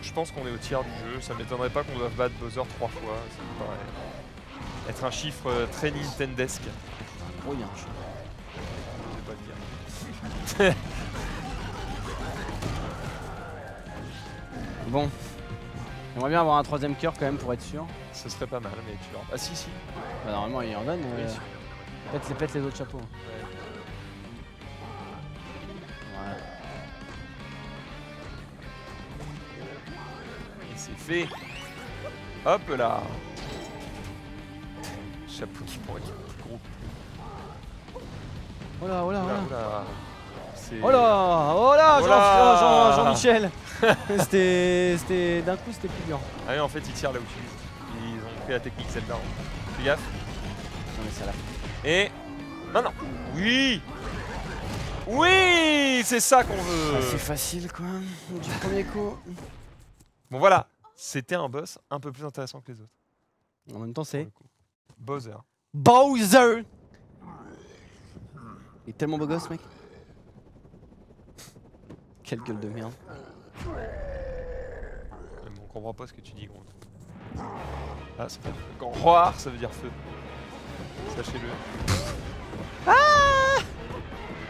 Je pense qu'on est au tiers du jeu. Ça m'étonnerait pas qu'on doive battre Bowser trois fois. Ça me paraît être un chiffre euh, très Nintendesque. Oh, un chat. Je vais pas le dire. Bon. J'aimerais bien avoir un troisième cœur quand même pour être sûr. Ce serait pas mal, mais tu l'auras. Ah, si, si. Bah, normalement, il en donne. Oui, euh, si. pète, les, pète les autres chapeaux. Fait. Hop là. Chapeau qui pourrait être plus gros. Oh là, oh là, oh là. Oh là, oh là, Jean- là. Jean- Jean-Michel. c'était, c'était, d'un coup, c'était plus dur. Ah oui, en fait, ils tirent là où tu vises. Ils ont pris la technique hein. Fais gaffe. Non mais ça là. Et. Maintenant. Oui Oui C'est ça qu'on veut c'est facile quoi, du premier coup. Bon voilà. C'était un boss un peu plus intéressant que les autres. En même temps, c'est. Bowser. Bowser. Il est tellement beau gosse, mec. Quelle gueule de merde. Mais on comprend pas ce que tu dis, gros. Ah, c'est pas Quand roar, ça veut dire feu. Sachez-le.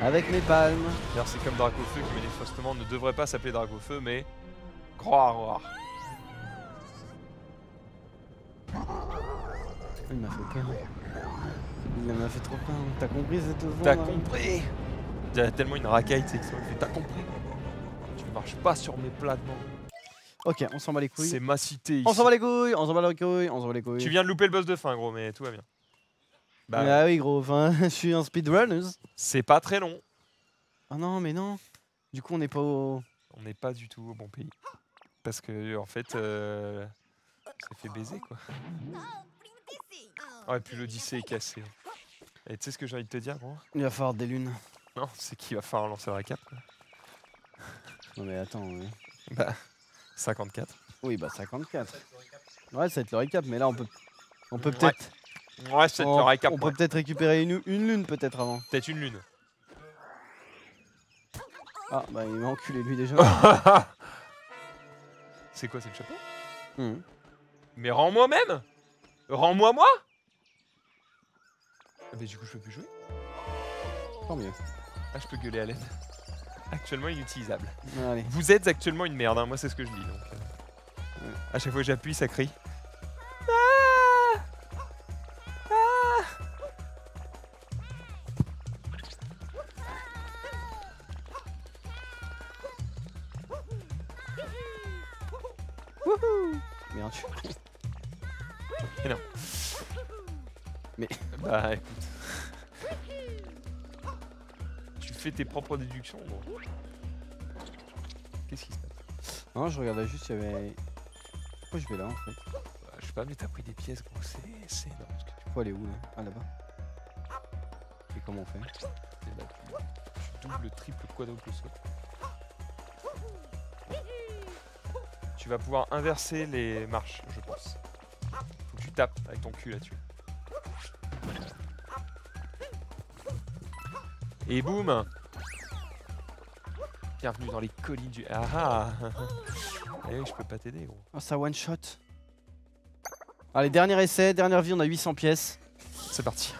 Avec mes palmes. D'ailleurs, c'est comme Dracofeu qui manifestement ne devrait pas s'appeler Dracofeu, mais croire roar. Il m'a fait peur. Il m'a fait trop peur. T'as compris cette voix T'as là compris Il y a tellement une racaille, tu sais, T'as compris Tu marches pas sur mes plates-bandes. Ok, on s'en bat les couilles. C'est ma cité ici. On s'en bat les couilles, on s'en bat les couilles, on s'en bat les couilles. Tu viens de louper le boss de fin, gros, mais tout va bien. Bah, Ah oui gros, enfin, je suis un speedrunner. c'est pas très long. Ah non mais non. Du coup on n'est pas au... On n'est pas du tout au bon pays. Parce que, en fait, euh, ça fait baiser, quoi. Ouais, puis l'Odyssée est cassée. Et tu sais ce que j'ai envie de te dire, gros Il va falloir des lunes. Non, c'est qu'il va falloir lancer la cap, quoi. Non mais attends, ouais. Bah, 54. Oui bah 54. Ouais ça va être le récap, mais là on peut... On peut Ouais, peut-être... Ouais, c'est on, le récap. on peut ouais. peut-être récupérer une, une lune peut-être avant. Peut-être une lune. Ah, bah il m'a enculé lui déjà. C'est quoi, c'est le chapeau? Mhm. Mais rends-moi même Rends-moi moi Ah, Mais du coup, je peux plus jouer? Tant mieux. Ah, je peux gueuler à l'aide. Actuellement inutilisable. Allez. Vous êtes actuellement une merde, hein, moi c'est ce que je dis. Donc, euh, À chaque fois que j'appuie, ça crie. Gros. Qu'est-ce qui se passe Non, je regardais juste, il y avait. Pourquoi je vais là en fait Bah, Je sais pas, mais t'as pris des pièces, gros. C'est c'est énorme ce que tu Faut aller où là Ah là-bas. Et comment on fait fais. Là, tu, tu doubles, triple, quadruple saut. Tu vas pouvoir inverser les marches, je pense. Faut que tu tapes avec ton cul là-dessus. Et boum Bienvenue dans les collines du... Ah ah Eh oui, je peux pas t'aider, gros. Oh, ça one shot. Allez, dernier essai, dernière vie, on a 800 pièces. C'est parti.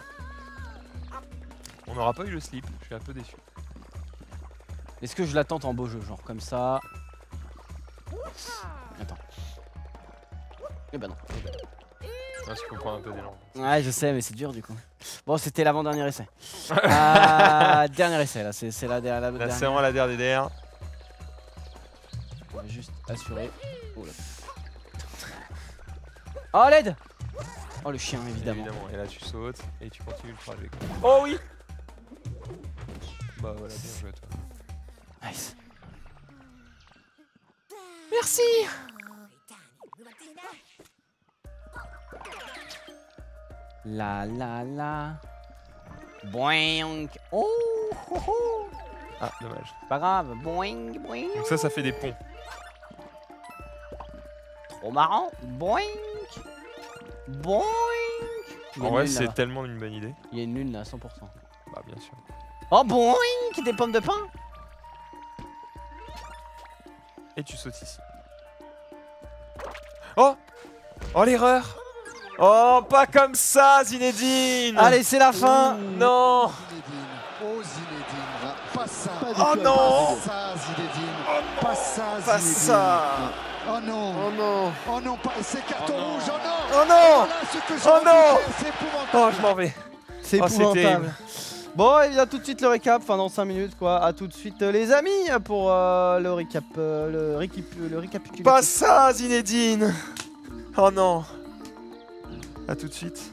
On n'aura pas eu le slip, je suis un peu déçu. Est-ce que je la tente en beau jeu, genre comme ça? Attends. Eh ben non. Je comprends un peu. Ouais, je sais, mais c'est dur du coup. Bon, c'était l'avant-dernier essai. Ah, dernier essai là, c'est la, la Là, dernière. c'est vraiment la der des der. On va juste assurer. Oh là. Oh l'aide Oh le chien évidemment. Évidemment. Et là, tu sautes et tu continues le trajet. Oh oui Bah voilà, bien joué à toi. Nice. Merci La la la. Boing. Oh, oh, oh. Ah, dommage. Pas grave. Boing, boing. Donc ça, ça fait des ponts. Trop marrant. Boing. Boing. En vrai, c'est tellement une bonne idée. Il y a une lune là, 100%. Bah bien sûr. Oh boing Des pommes de pain Et tu sautes ici. Oh Oh l'erreur Oh, pas comme ça, Zinedine Allez, c'est la fin Non Zinedine. Oh Zinedine, pas ça. Oh non Pas ça Zinedine. Pas ça Pas Zinedine. ça Oh non. Oh non Oh non, pas ces cartons rouges. Oh non. Oh non Oh non C'est. Oh, je m'en vais C'est Oh, c'est épouvantable. Bon, et bien tout de suite le récap, enfin dans 5 minutes quoi. À tout de suite euh, les amis pour euh, le récap, euh, le, récap le récapitulatif. Pas ça, Zinedine Oh non À tout de suite.